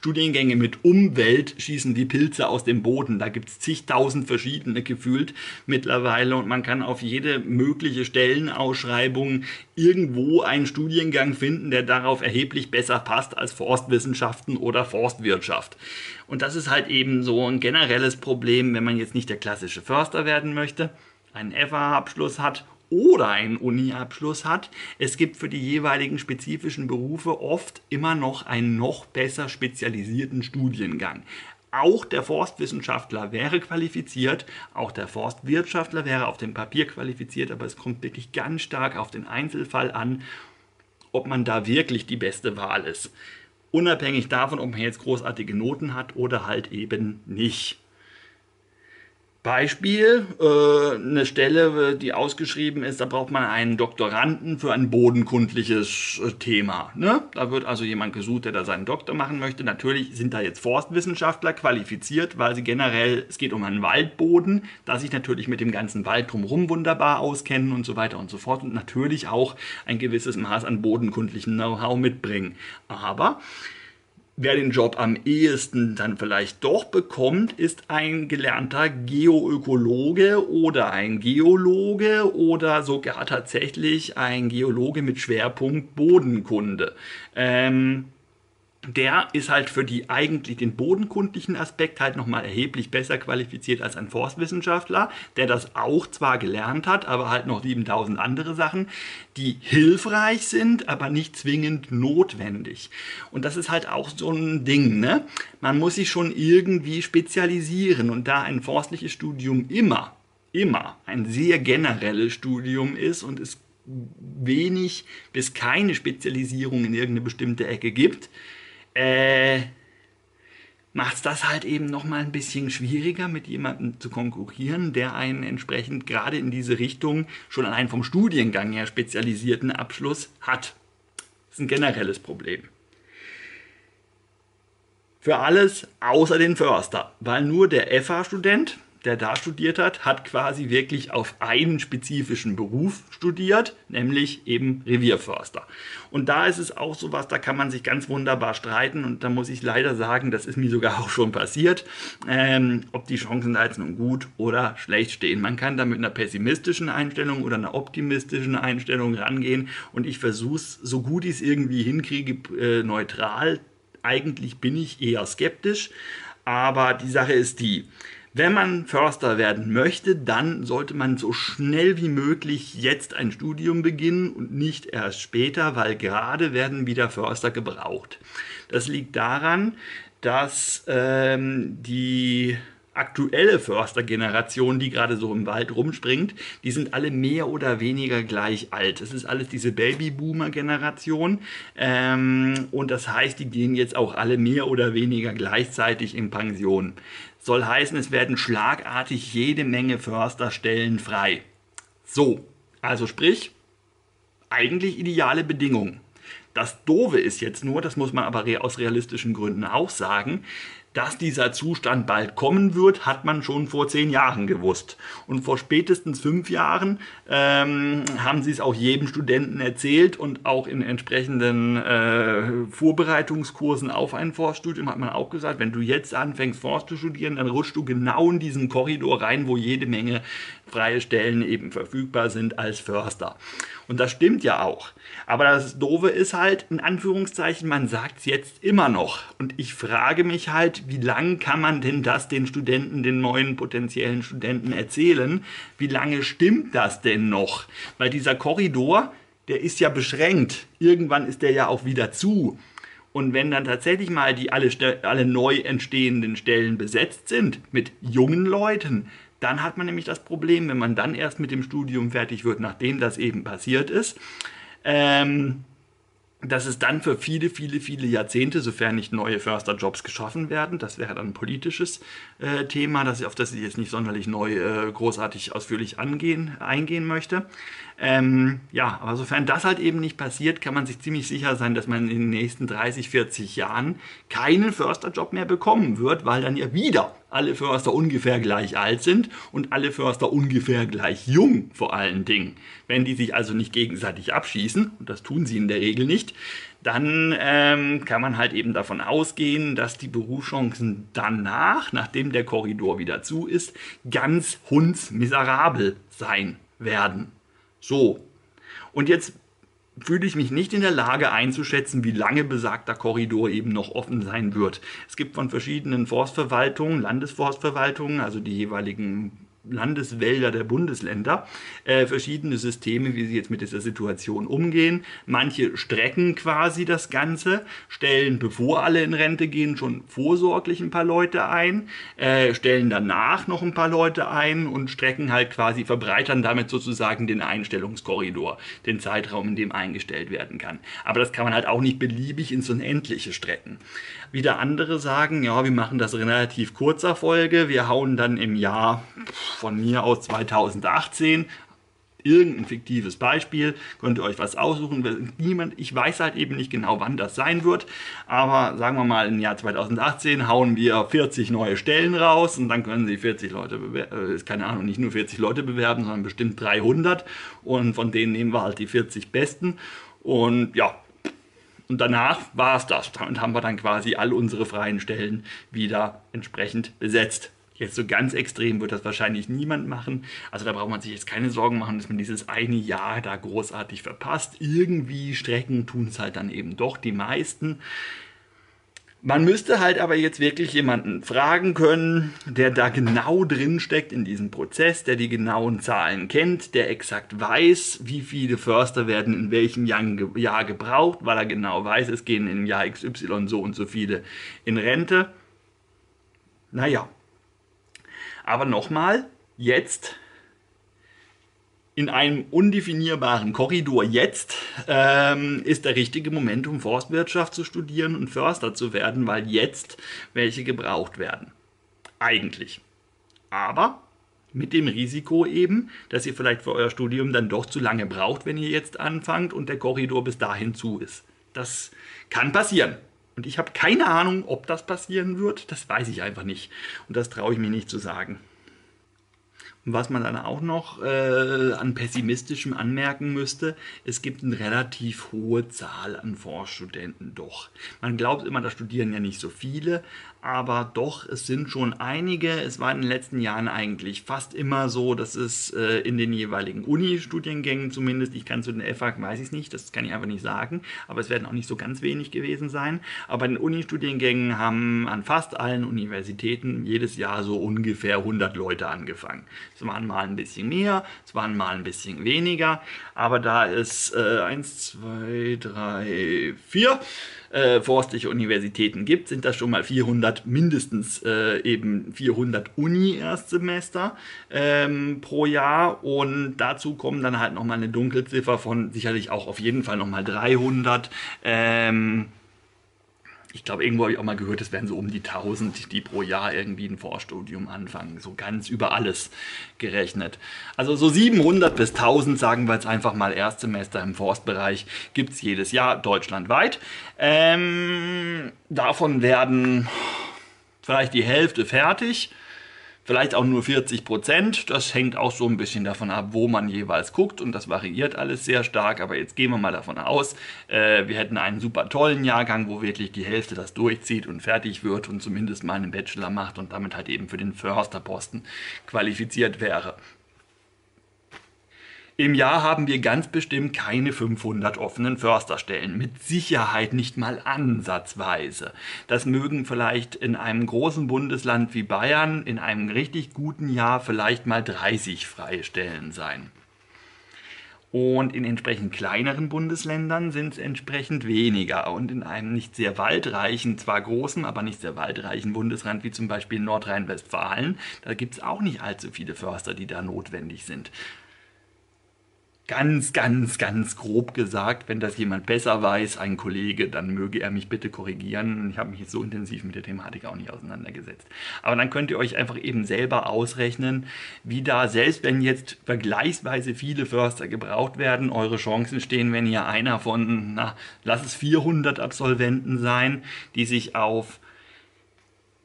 Studiengänge mit Umwelt schießen die Pilze aus dem Boden. Da gibt es zigtausend verschiedene gefühlt mittlerweile und man kann auf jede mögliche Stellenausschreibung irgendwo einen Studiengang finden, der darauf erheblich besser passt als Forstwissenschaften oder Forstwirtschaft. Und das ist halt eben so ein generelles Problem, wenn man jetzt nicht der klassische Förster werden möchte einen FA-Abschluss hat oder einen Uni-Abschluss hat. Es gibt für die jeweiligen spezifischen Berufe oft immer noch einen noch besser spezialisierten Studiengang. Auch der Forstwissenschaftler wäre qualifiziert, auch der Forstwirtschaftler wäre auf dem Papier qualifiziert, aber es kommt wirklich ganz stark auf den Einzelfall an, ob man da wirklich die beste Wahl ist. Unabhängig davon, ob man jetzt großartige Noten hat oder halt eben nicht. Beispiel, äh, eine Stelle, die ausgeschrieben ist, da braucht man einen Doktoranden für ein bodenkundliches äh, Thema. Ne? Da wird also jemand gesucht, der da seinen Doktor machen möchte. Natürlich sind da jetzt Forstwissenschaftler qualifiziert, weil sie generell, es geht um einen Waldboden, da sich natürlich mit dem ganzen Wald drumherum wunderbar auskennen und so weiter und so fort und natürlich auch ein gewisses Maß an bodenkundlichen Know-how mitbringen. Aber Wer den Job am ehesten dann vielleicht doch bekommt, ist ein gelernter Geoökologe oder ein Geologe oder sogar tatsächlich ein Geologe mit Schwerpunkt Bodenkunde. Ähm, der ist halt für die eigentlich den bodenkundlichen Aspekt halt nochmal erheblich besser qualifiziert als ein Forstwissenschaftler, der das auch zwar gelernt hat, aber halt noch 7000 andere Sachen, die hilfreich sind, aber nicht zwingend notwendig. Und das ist halt auch so ein Ding, ne? Man muss sich schon irgendwie spezialisieren und da ein forstliches Studium immer, immer ein sehr generelles Studium ist und es wenig bis keine Spezialisierung in irgendeine bestimmte Ecke gibt, äh, macht es das halt eben nochmal ein bisschen schwieriger, mit jemandem zu konkurrieren, der einen entsprechend gerade in diese Richtung schon allein vom Studiengang her spezialisierten Abschluss hat. Das ist ein generelles Problem. Für alles außer den Förster, weil nur der FA-Student, der da studiert hat, hat quasi wirklich auf einen spezifischen Beruf studiert, nämlich eben Revierförster. Und da ist es auch sowas, da kann man sich ganz wunderbar streiten und da muss ich leider sagen, das ist mir sogar auch schon passiert, ähm, ob die Chancen da jetzt nun gut oder schlecht stehen. Man kann da mit einer pessimistischen Einstellung oder einer optimistischen Einstellung rangehen und ich versuche es, so gut ich es irgendwie hinkriege, äh, neutral. Eigentlich bin ich eher skeptisch, aber die Sache ist die, wenn man Förster werden möchte, dann sollte man so schnell wie möglich jetzt ein Studium beginnen und nicht erst später, weil gerade werden wieder Förster gebraucht. Das liegt daran, dass ähm, die aktuelle Förstergeneration, die gerade so im Wald rumspringt, die sind alle mehr oder weniger gleich alt. Es ist alles diese Babyboomer-Generation ähm, und das heißt, die gehen jetzt auch alle mehr oder weniger gleichzeitig in Pension soll heißen, es werden schlagartig jede Menge Försterstellen frei. So, also sprich, eigentlich ideale Bedingungen. Das Doofe ist jetzt nur, das muss man aber aus realistischen Gründen auch sagen, dass dieser Zustand bald kommen wird, hat man schon vor zehn Jahren gewusst. Und vor spätestens fünf Jahren ähm, haben sie es auch jedem Studenten erzählt und auch in entsprechenden äh, Vorbereitungskursen auf ein Forststudium hat man auch gesagt, wenn du jetzt anfängst Forst zu studieren, dann rutschst du genau in diesen Korridor rein, wo jede Menge freie Stellen eben verfügbar sind als Förster. Und das stimmt ja auch. Aber das Doofe ist halt, in Anführungszeichen, man sagt es jetzt immer noch. Und ich frage mich halt, wie lange kann man denn das den Studenten, den neuen potenziellen Studenten erzählen? Wie lange stimmt das denn noch? Weil dieser Korridor, der ist ja beschränkt. Irgendwann ist der ja auch wieder zu. Und wenn dann tatsächlich mal die alle, alle neu entstehenden Stellen besetzt sind mit jungen Leuten, dann hat man nämlich das Problem, wenn man dann erst mit dem Studium fertig wird, nachdem das eben passiert ist, ähm, dass es dann für viele, viele, viele Jahrzehnte, sofern nicht neue Försterjobs geschaffen werden, das wäre dann ein politisches äh, Thema, das, auf das ich jetzt nicht sonderlich neu äh, großartig ausführlich angehen, eingehen möchte. Ähm, ja, aber sofern das halt eben nicht passiert, kann man sich ziemlich sicher sein, dass man in den nächsten 30, 40 Jahren keinen Försterjob mehr bekommen wird, weil dann ja wieder alle Förster ungefähr gleich alt sind und alle Förster ungefähr gleich jung vor allen Dingen. Wenn die sich also nicht gegenseitig abschießen, und das tun sie in der Regel nicht, dann ähm, kann man halt eben davon ausgehen, dass die Berufschancen danach, nachdem der Korridor wieder zu ist, ganz hundsmiserabel sein werden. So. Und jetzt fühle ich mich nicht in der Lage einzuschätzen, wie lange besagter Korridor eben noch offen sein wird. Es gibt von verschiedenen Forstverwaltungen, Landesforstverwaltungen, also die jeweiligen Landeswälder der Bundesländer äh, verschiedene Systeme, wie sie jetzt mit dieser Situation umgehen. Manche strecken quasi das Ganze, stellen, bevor alle in Rente gehen, schon vorsorglich ein paar Leute ein, äh, stellen danach noch ein paar Leute ein und strecken halt quasi, verbreitern damit sozusagen den Einstellungskorridor, den Zeitraum, in dem eingestellt werden kann. Aber das kann man halt auch nicht beliebig ins Unendliche strecken. Wieder andere sagen, ja, wir machen das in relativ kurzer Folge, wir hauen dann im Jahr von mir aus 2018 irgendein fiktives Beispiel, könnt ihr euch was aussuchen. Niemand, ich weiß halt eben nicht genau, wann das sein wird, aber sagen wir mal, im Jahr 2018 hauen wir 40 neue Stellen raus und dann können sie 40 Leute bewerben, äh, keine Ahnung, nicht nur 40 Leute bewerben, sondern bestimmt 300 und von denen nehmen wir halt die 40 Besten und ja, und danach war es das. Damit haben wir dann quasi all unsere freien Stellen wieder entsprechend besetzt. Jetzt so ganz extrem wird das wahrscheinlich niemand machen. Also da braucht man sich jetzt keine Sorgen machen, dass man dieses eine Jahr da großartig verpasst. Irgendwie Strecken tun es halt dann eben doch die meisten. Man müsste halt aber jetzt wirklich jemanden fragen können, der da genau drin steckt in diesem Prozess, der die genauen Zahlen kennt, der exakt weiß, wie viele Förster werden in welchem Jahr gebraucht, weil er genau weiß, es gehen im Jahr XY so und so viele in Rente. Naja. Aber nochmal, jetzt in einem undefinierbaren Korridor jetzt ähm, ist der richtige Moment, um Forstwirtschaft zu studieren und Förster zu werden, weil jetzt welche gebraucht werden. Eigentlich. Aber mit dem Risiko eben, dass ihr vielleicht für euer Studium dann doch zu lange braucht, wenn ihr jetzt anfangt und der Korridor bis dahin zu ist. Das kann passieren. Und ich habe keine Ahnung, ob das passieren wird. Das weiß ich einfach nicht. Und das traue ich mir nicht zu sagen. Was man dann auch noch äh, an pessimistischem anmerken müsste, es gibt eine relativ hohe Zahl an Forststudenten doch. Man glaubt immer, da studieren ja nicht so viele, aber doch, es sind schon einige. Es war in den letzten Jahren eigentlich fast immer so, dass es äh, in den jeweiligen Uni-Studiengängen zumindest, ich kann zu den FAG, weiß ich es nicht, das kann ich einfach nicht sagen, aber es werden auch nicht so ganz wenig gewesen sein. Aber in den Uni-Studiengängen haben an fast allen Universitäten jedes Jahr so ungefähr 100 Leute angefangen. Es waren mal ein bisschen mehr, es waren mal ein bisschen weniger, aber da es äh, 1, 2, 3, 4 äh, forstliche Universitäten gibt, sind das schon mal 400, mindestens äh, eben 400 Uni-Erstsemester ähm, pro Jahr und dazu kommen dann halt nochmal eine Dunkelziffer von sicherlich auch auf jeden Fall nochmal 300. Ähm, ich glaube, irgendwo habe ich auch mal gehört, es werden so um die 1000, die pro Jahr irgendwie ein Vorstudium anfangen. So ganz über alles gerechnet. Also so 700 bis 1000, sagen wir jetzt einfach mal Erstsemester im Forstbereich, gibt es jedes Jahr deutschlandweit. Ähm, davon werden vielleicht die Hälfte fertig vielleicht auch nur 40 Prozent. Das hängt auch so ein bisschen davon ab, wo man jeweils guckt und das variiert alles sehr stark. Aber jetzt gehen wir mal davon aus, äh, wir hätten einen super tollen Jahrgang, wo wirklich die Hälfte das durchzieht und fertig wird und zumindest mal einen Bachelor macht und damit halt eben für den Försterposten qualifiziert wäre. Im Jahr haben wir ganz bestimmt keine 500 offenen Försterstellen. Mit Sicherheit nicht mal ansatzweise. Das mögen vielleicht in einem großen Bundesland wie Bayern in einem richtig guten Jahr vielleicht mal 30 freie Stellen sein. Und in entsprechend kleineren Bundesländern sind es entsprechend weniger. Und in einem nicht sehr waldreichen, zwar großen, aber nicht sehr waldreichen Bundesland wie zum Beispiel Nordrhein-Westfalen, da gibt es auch nicht allzu viele Förster, die da notwendig sind ganz, ganz, ganz grob gesagt, wenn das jemand besser weiß, ein Kollege, dann möge er mich bitte korrigieren. Ich habe mich jetzt so intensiv mit der Thematik auch nicht auseinandergesetzt. Aber dann könnt ihr euch einfach eben selber ausrechnen, wie da, selbst wenn jetzt vergleichsweise viele Förster gebraucht werden, eure Chancen stehen, wenn ihr einer von, na, lass es 400 Absolventen sein, die sich auf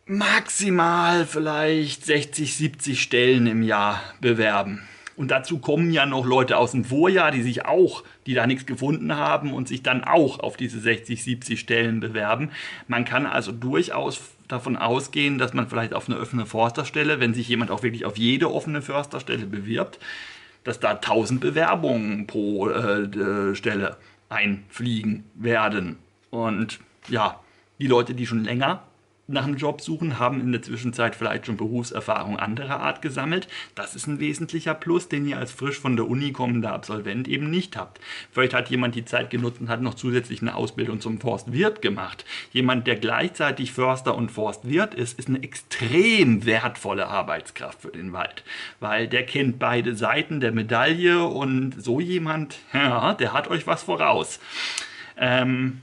maximal vielleicht 60, 70 Stellen im Jahr bewerben. Und dazu kommen ja noch Leute aus dem Vorjahr, die sich auch, die da nichts gefunden haben und sich dann auch auf diese 60, 70 Stellen bewerben. Man kann also durchaus davon ausgehen, dass man vielleicht auf eine offene Forsterstelle, wenn sich jemand auch wirklich auf jede offene Försterstelle bewirbt, dass da 1000 Bewerbungen pro äh, Stelle einfliegen werden. Und ja, die Leute, die schon länger nach einem Job suchen, haben in der Zwischenzeit vielleicht schon Berufserfahrung anderer Art gesammelt. Das ist ein wesentlicher Plus, den ihr als frisch von der Uni kommender Absolvent eben nicht habt. Vielleicht hat jemand die Zeit genutzt und hat noch zusätzlich eine Ausbildung zum Forstwirt gemacht. Jemand, der gleichzeitig Förster und Forstwirt ist, ist eine extrem wertvolle Arbeitskraft für den Wald, weil der kennt beide Seiten der Medaille und so jemand, ja, der hat euch was voraus. Ähm,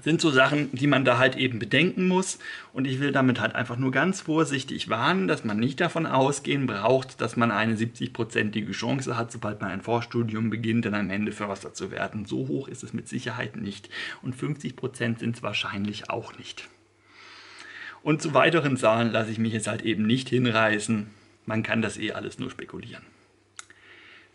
sind so Sachen, die man da halt eben bedenken muss. Und ich will damit halt einfach nur ganz vorsichtig warnen, dass man nicht davon ausgehen braucht, dass man eine 70-prozentige Chance hat, sobald man ein Vorstudium beginnt, dann am Ende Förster zu werden. So hoch ist es mit Sicherheit nicht. Und 50 Prozent sind es wahrscheinlich auch nicht. Und zu weiteren Zahlen lasse ich mich jetzt halt eben nicht hinreißen. Man kann das eh alles nur spekulieren.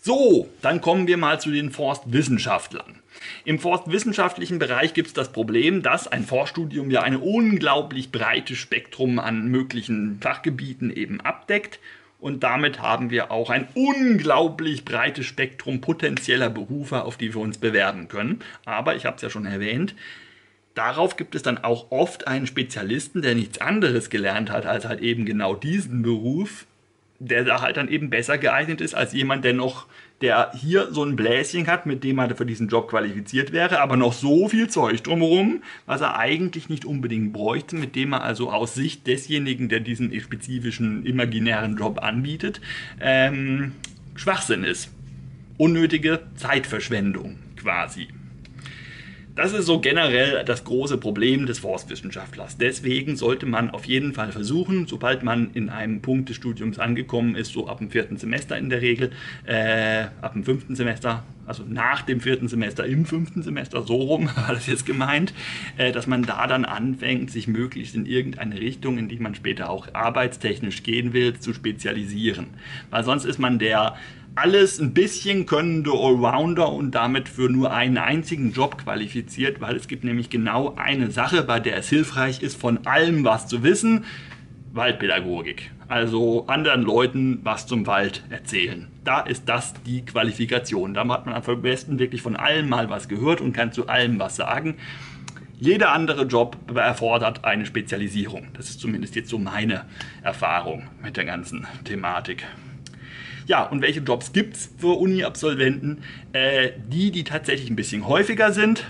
So, dann kommen wir mal zu den Forstwissenschaftlern. Im forstwissenschaftlichen Bereich gibt es das Problem, dass ein Forststudium ja ein unglaublich breites Spektrum an möglichen Fachgebieten eben abdeckt. Und damit haben wir auch ein unglaublich breites Spektrum potenzieller Berufe, auf die wir uns bewerben können. Aber ich habe es ja schon erwähnt, darauf gibt es dann auch oft einen Spezialisten, der nichts anderes gelernt hat als halt eben genau diesen Beruf der da halt dann eben besser geeignet ist als jemand, der noch, der hier so ein Bläschen hat, mit dem er für diesen Job qualifiziert wäre, aber noch so viel Zeug drumherum, was er eigentlich nicht unbedingt bräuchte, mit dem er also aus Sicht desjenigen, der diesen spezifischen imaginären Job anbietet, ähm, Schwachsinn ist. Unnötige Zeitverschwendung quasi. Das ist so generell das große Problem des Forstwissenschaftlers. Deswegen sollte man auf jeden Fall versuchen, sobald man in einem Punkt des Studiums angekommen ist, so ab dem vierten Semester in der Regel, äh, ab dem fünften Semester, also nach dem vierten Semester im fünften Semester, so rum war das jetzt gemeint, äh, dass man da dann anfängt, sich möglichst in irgendeine Richtung, in die man später auch arbeitstechnisch gehen will, zu spezialisieren. Weil sonst ist man der alles ein bisschen könnende Allrounder und damit für nur einen einzigen Job qualifiziert, weil es gibt nämlich genau eine Sache, bei der es hilfreich ist, von allem was zu wissen, Waldpädagogik. Also anderen Leuten was zum Wald erzählen. Da ist das die Qualifikation. Da hat man am besten wirklich von allem mal was gehört und kann zu allem was sagen. Jeder andere Job erfordert eine Spezialisierung. Das ist zumindest jetzt so meine Erfahrung mit der ganzen Thematik. Ja, und welche Jobs gibt es für Uni-Absolventen? Äh, die, die tatsächlich ein bisschen häufiger sind,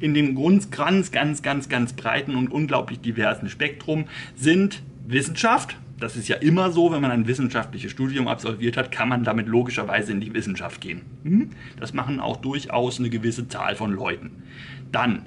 in dem ganz, ganz, ganz, ganz breiten und unglaublich diversen Spektrum, sind Wissenschaft. Das ist ja immer so, wenn man ein wissenschaftliches Studium absolviert hat, kann man damit logischerweise in die Wissenschaft gehen. Hm? Das machen auch durchaus eine gewisse Zahl von Leuten. Dann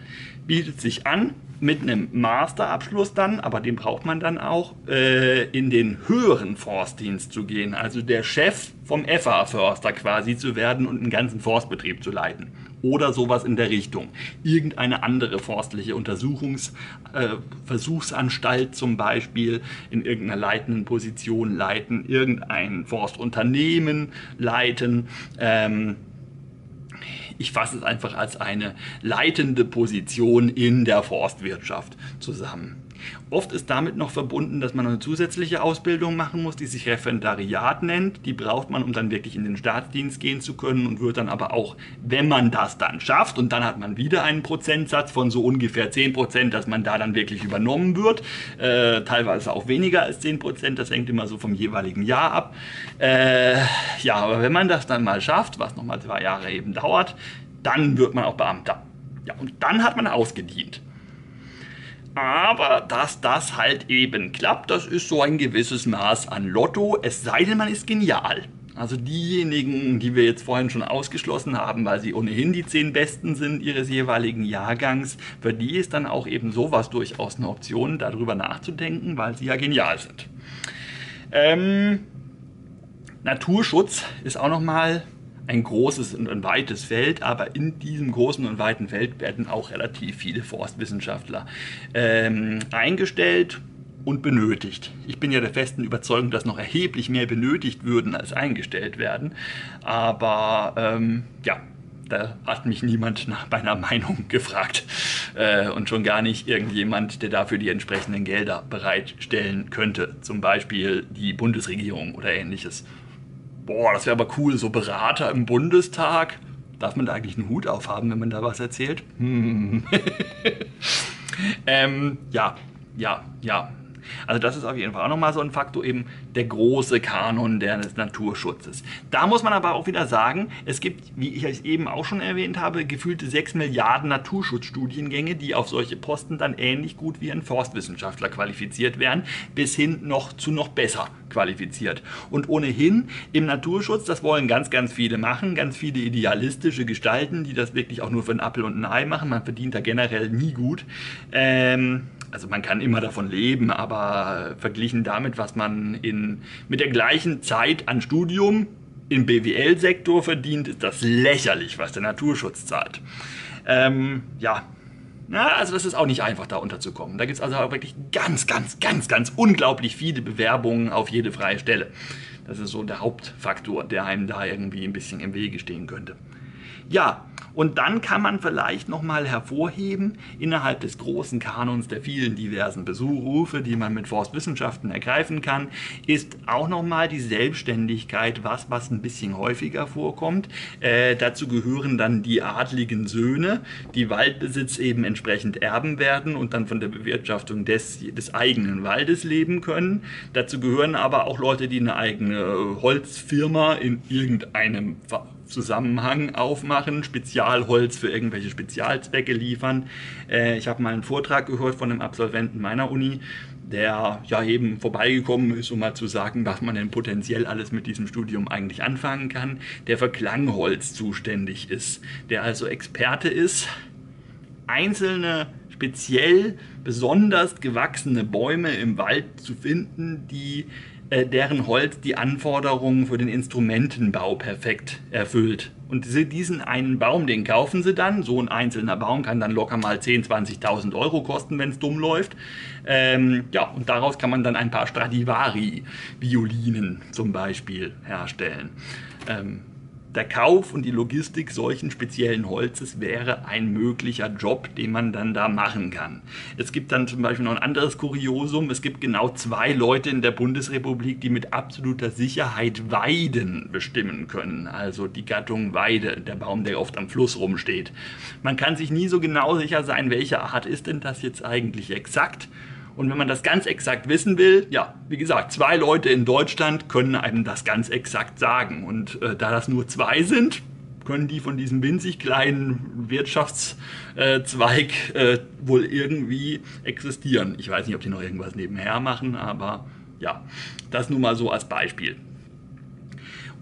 bietet sich an, mit einem Masterabschluss dann, aber den braucht man dann auch, äh, in den höheren Forstdienst zu gehen. Also der Chef vom FA-Förster quasi zu werden und einen ganzen Forstbetrieb zu leiten. Oder sowas in der Richtung. Irgendeine andere forstliche Untersuchungs-, äh, zum Beispiel in irgendeiner leitenden Position leiten, irgendein Forstunternehmen leiten. Ähm, ich fasse es einfach als eine leitende Position in der Forstwirtschaft zusammen. Oft ist damit noch verbunden, dass man eine zusätzliche Ausbildung machen muss, die sich Referendariat nennt. Die braucht man, um dann wirklich in den Staatsdienst gehen zu können und wird dann aber auch, wenn man das dann schafft, und dann hat man wieder einen Prozentsatz von so ungefähr 10 Prozent, dass man da dann wirklich übernommen wird. Äh, teilweise auch weniger als 10 Prozent, das hängt immer so vom jeweiligen Jahr ab. Äh, ja, aber wenn man das dann mal schafft, was nochmal zwei Jahre eben dauert, dann wird man auch Beamter. Ja, und dann hat man ausgedient. Aber dass das halt eben klappt, das ist so ein gewisses Maß an Lotto, es sei denn, man ist genial. Also diejenigen, die wir jetzt vorhin schon ausgeschlossen haben, weil sie ohnehin die zehn Besten sind ihres jeweiligen Jahrgangs, für die ist dann auch eben sowas durchaus eine Option, darüber nachzudenken, weil sie ja genial sind. Ähm, Naturschutz ist auch nochmal ein großes und ein weites Feld, aber in diesem großen und weiten Feld werden auch relativ viele Forstwissenschaftler ähm, eingestellt und benötigt. Ich bin ja der festen Überzeugung, dass noch erheblich mehr benötigt würden als eingestellt werden. Aber ähm, ja, da hat mich niemand nach meiner Meinung gefragt äh, und schon gar nicht irgendjemand, der dafür die entsprechenden Gelder bereitstellen könnte, zum Beispiel die Bundesregierung oder ähnliches. Boah, das wäre aber cool, so Berater im Bundestag. Darf man da eigentlich einen Hut aufhaben, wenn man da was erzählt? Hm. ähm, ja, ja, ja. Also das ist auf jeden Fall auch nochmal so ein Faktor, eben der große Kanon des Naturschutzes. Da muss man aber auch wieder sagen, es gibt, wie ich es eben auch schon erwähnt habe, gefühlte 6 Milliarden Naturschutzstudiengänge, die auf solche Posten dann ähnlich gut wie ein Forstwissenschaftler qualifiziert werden, bis hin noch zu noch besser qualifiziert. Und ohnehin im Naturschutz, das wollen ganz, ganz viele machen, ganz viele idealistische Gestalten, die das wirklich auch nur für einen Apfel und ein Ei machen. Man verdient da generell nie gut. Ähm, also man kann immer davon leben, aber verglichen damit, was man in, mit der gleichen Zeit an Studium im BWL-Sektor verdient, ist das lächerlich, was der Naturschutz zahlt. Ähm, ja, na, also das ist auch nicht einfach, da unterzukommen. Da gibt es also auch wirklich ganz, ganz, ganz, ganz unglaublich viele Bewerbungen auf jede freie Stelle. Das ist so der Hauptfaktor, der einem da irgendwie ein bisschen im Wege stehen könnte. Ja, und dann kann man vielleicht nochmal hervorheben, innerhalb des großen Kanons der vielen diversen Besuchrufe, die man mit Forstwissenschaften ergreifen kann, ist auch nochmal die Selbstständigkeit, was, was ein bisschen häufiger vorkommt. Äh, dazu gehören dann die adligen Söhne, die Waldbesitz eben entsprechend erben werden und dann von der Bewirtschaftung des, des eigenen Waldes leben können. Dazu gehören aber auch Leute, die eine eigene Holzfirma in irgendeinem Zusammenhang aufmachen, Spezialholz für irgendwelche Spezialzwecke liefern. Äh, ich habe mal einen Vortrag gehört von einem Absolventen meiner Uni, der ja eben vorbeigekommen ist, um mal zu sagen, was man denn potenziell alles mit diesem Studium eigentlich anfangen kann, der für Klangholz zuständig ist, der also Experte ist einzelne speziell besonders gewachsene Bäume im Wald zu finden, die deren Holz die Anforderungen für den Instrumentenbau perfekt erfüllt. Und diesen einen Baum, den kaufen sie dann. So ein einzelner Baum kann dann locker mal 10.000, 20.000 Euro kosten, wenn es dumm läuft. Ähm, ja, und daraus kann man dann ein paar Stradivari-Violinen zum Beispiel herstellen. Ähm, der Kauf und die Logistik solchen speziellen Holzes wäre ein möglicher Job, den man dann da machen kann. Es gibt dann zum Beispiel noch ein anderes Kuriosum. Es gibt genau zwei Leute in der Bundesrepublik, die mit absoluter Sicherheit Weiden bestimmen können. Also die Gattung Weide, der Baum, der oft am Fluss rumsteht. Man kann sich nie so genau sicher sein, welche Art ist denn das jetzt eigentlich exakt. Und wenn man das ganz exakt wissen will, ja, wie gesagt, zwei Leute in Deutschland können einem das ganz exakt sagen. Und äh, da das nur zwei sind, können die von diesem winzig kleinen Wirtschaftszweig äh, wohl irgendwie existieren. Ich weiß nicht, ob die noch irgendwas nebenher machen, aber ja, das nur mal so als Beispiel.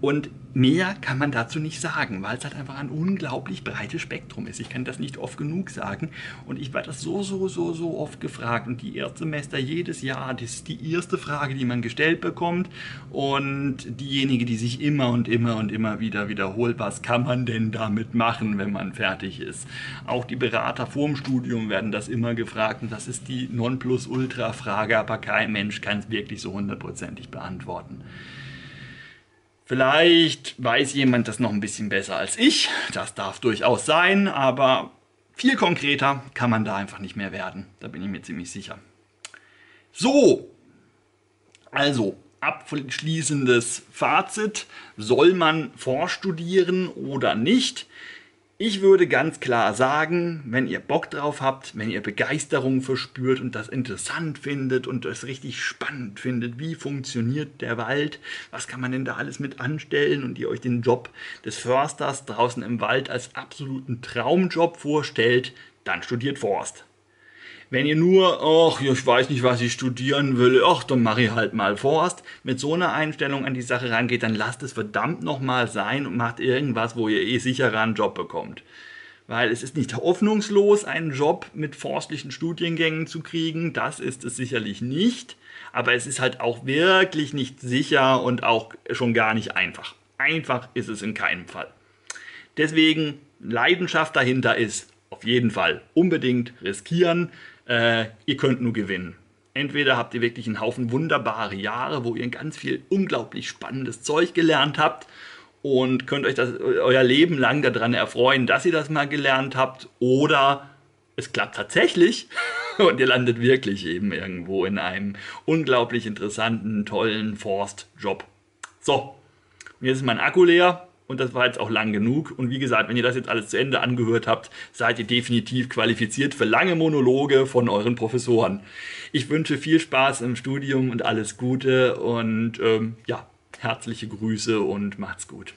Und mehr kann man dazu nicht sagen, weil es halt einfach ein unglaublich breites Spektrum ist. Ich kann das nicht oft genug sagen und ich werde das so, so, so, so oft gefragt und die Erstsemester jedes Jahr, das ist die erste Frage, die man gestellt bekommt und diejenige, die sich immer und immer und immer wieder wiederholt, was kann man denn damit machen, wenn man fertig ist. Auch die Berater vorm Studium werden das immer gefragt und das ist die Nonplusultra-Frage, aber kein Mensch kann es wirklich so hundertprozentig beantworten. Vielleicht weiß jemand das noch ein bisschen besser als ich, das darf durchaus sein, aber viel konkreter kann man da einfach nicht mehr werden, da bin ich mir ziemlich sicher. So, also abschließendes Fazit, soll man vorstudieren oder nicht? Ich würde ganz klar sagen, wenn ihr Bock drauf habt, wenn ihr Begeisterung verspürt und das interessant findet und das richtig spannend findet, wie funktioniert der Wald, was kann man denn da alles mit anstellen und ihr euch den Job des Försters draußen im Wald als absoluten Traumjob vorstellt, dann studiert Forst. Wenn ihr nur, ach, ich weiß nicht, was ich studieren will, ach, dann mache ich halt mal Forst, mit so einer Einstellung an die Sache rangeht, dann lasst es verdammt nochmal sein und macht irgendwas, wo ihr eh sicherer einen Job bekommt. Weil es ist nicht hoffnungslos, einen Job mit forstlichen Studiengängen zu kriegen, das ist es sicherlich nicht, aber es ist halt auch wirklich nicht sicher und auch schon gar nicht einfach. Einfach ist es in keinem Fall. Deswegen Leidenschaft dahinter ist auf jeden Fall unbedingt riskieren, äh, ihr könnt nur gewinnen. Entweder habt ihr wirklich einen Haufen wunderbare Jahre, wo ihr ganz viel unglaublich spannendes Zeug gelernt habt und könnt euch das euer Leben lang daran erfreuen, dass ihr das mal gelernt habt, oder es klappt tatsächlich und ihr landet wirklich eben irgendwo in einem unglaublich interessanten, tollen Forstjob. So, jetzt ist mein Akku leer. Und das war jetzt auch lang genug. Und wie gesagt, wenn ihr das jetzt alles zu Ende angehört habt, seid ihr definitiv qualifiziert für lange Monologe von euren Professoren. Ich wünsche viel Spaß im Studium und alles Gute und ähm, ja, herzliche Grüße und macht's gut.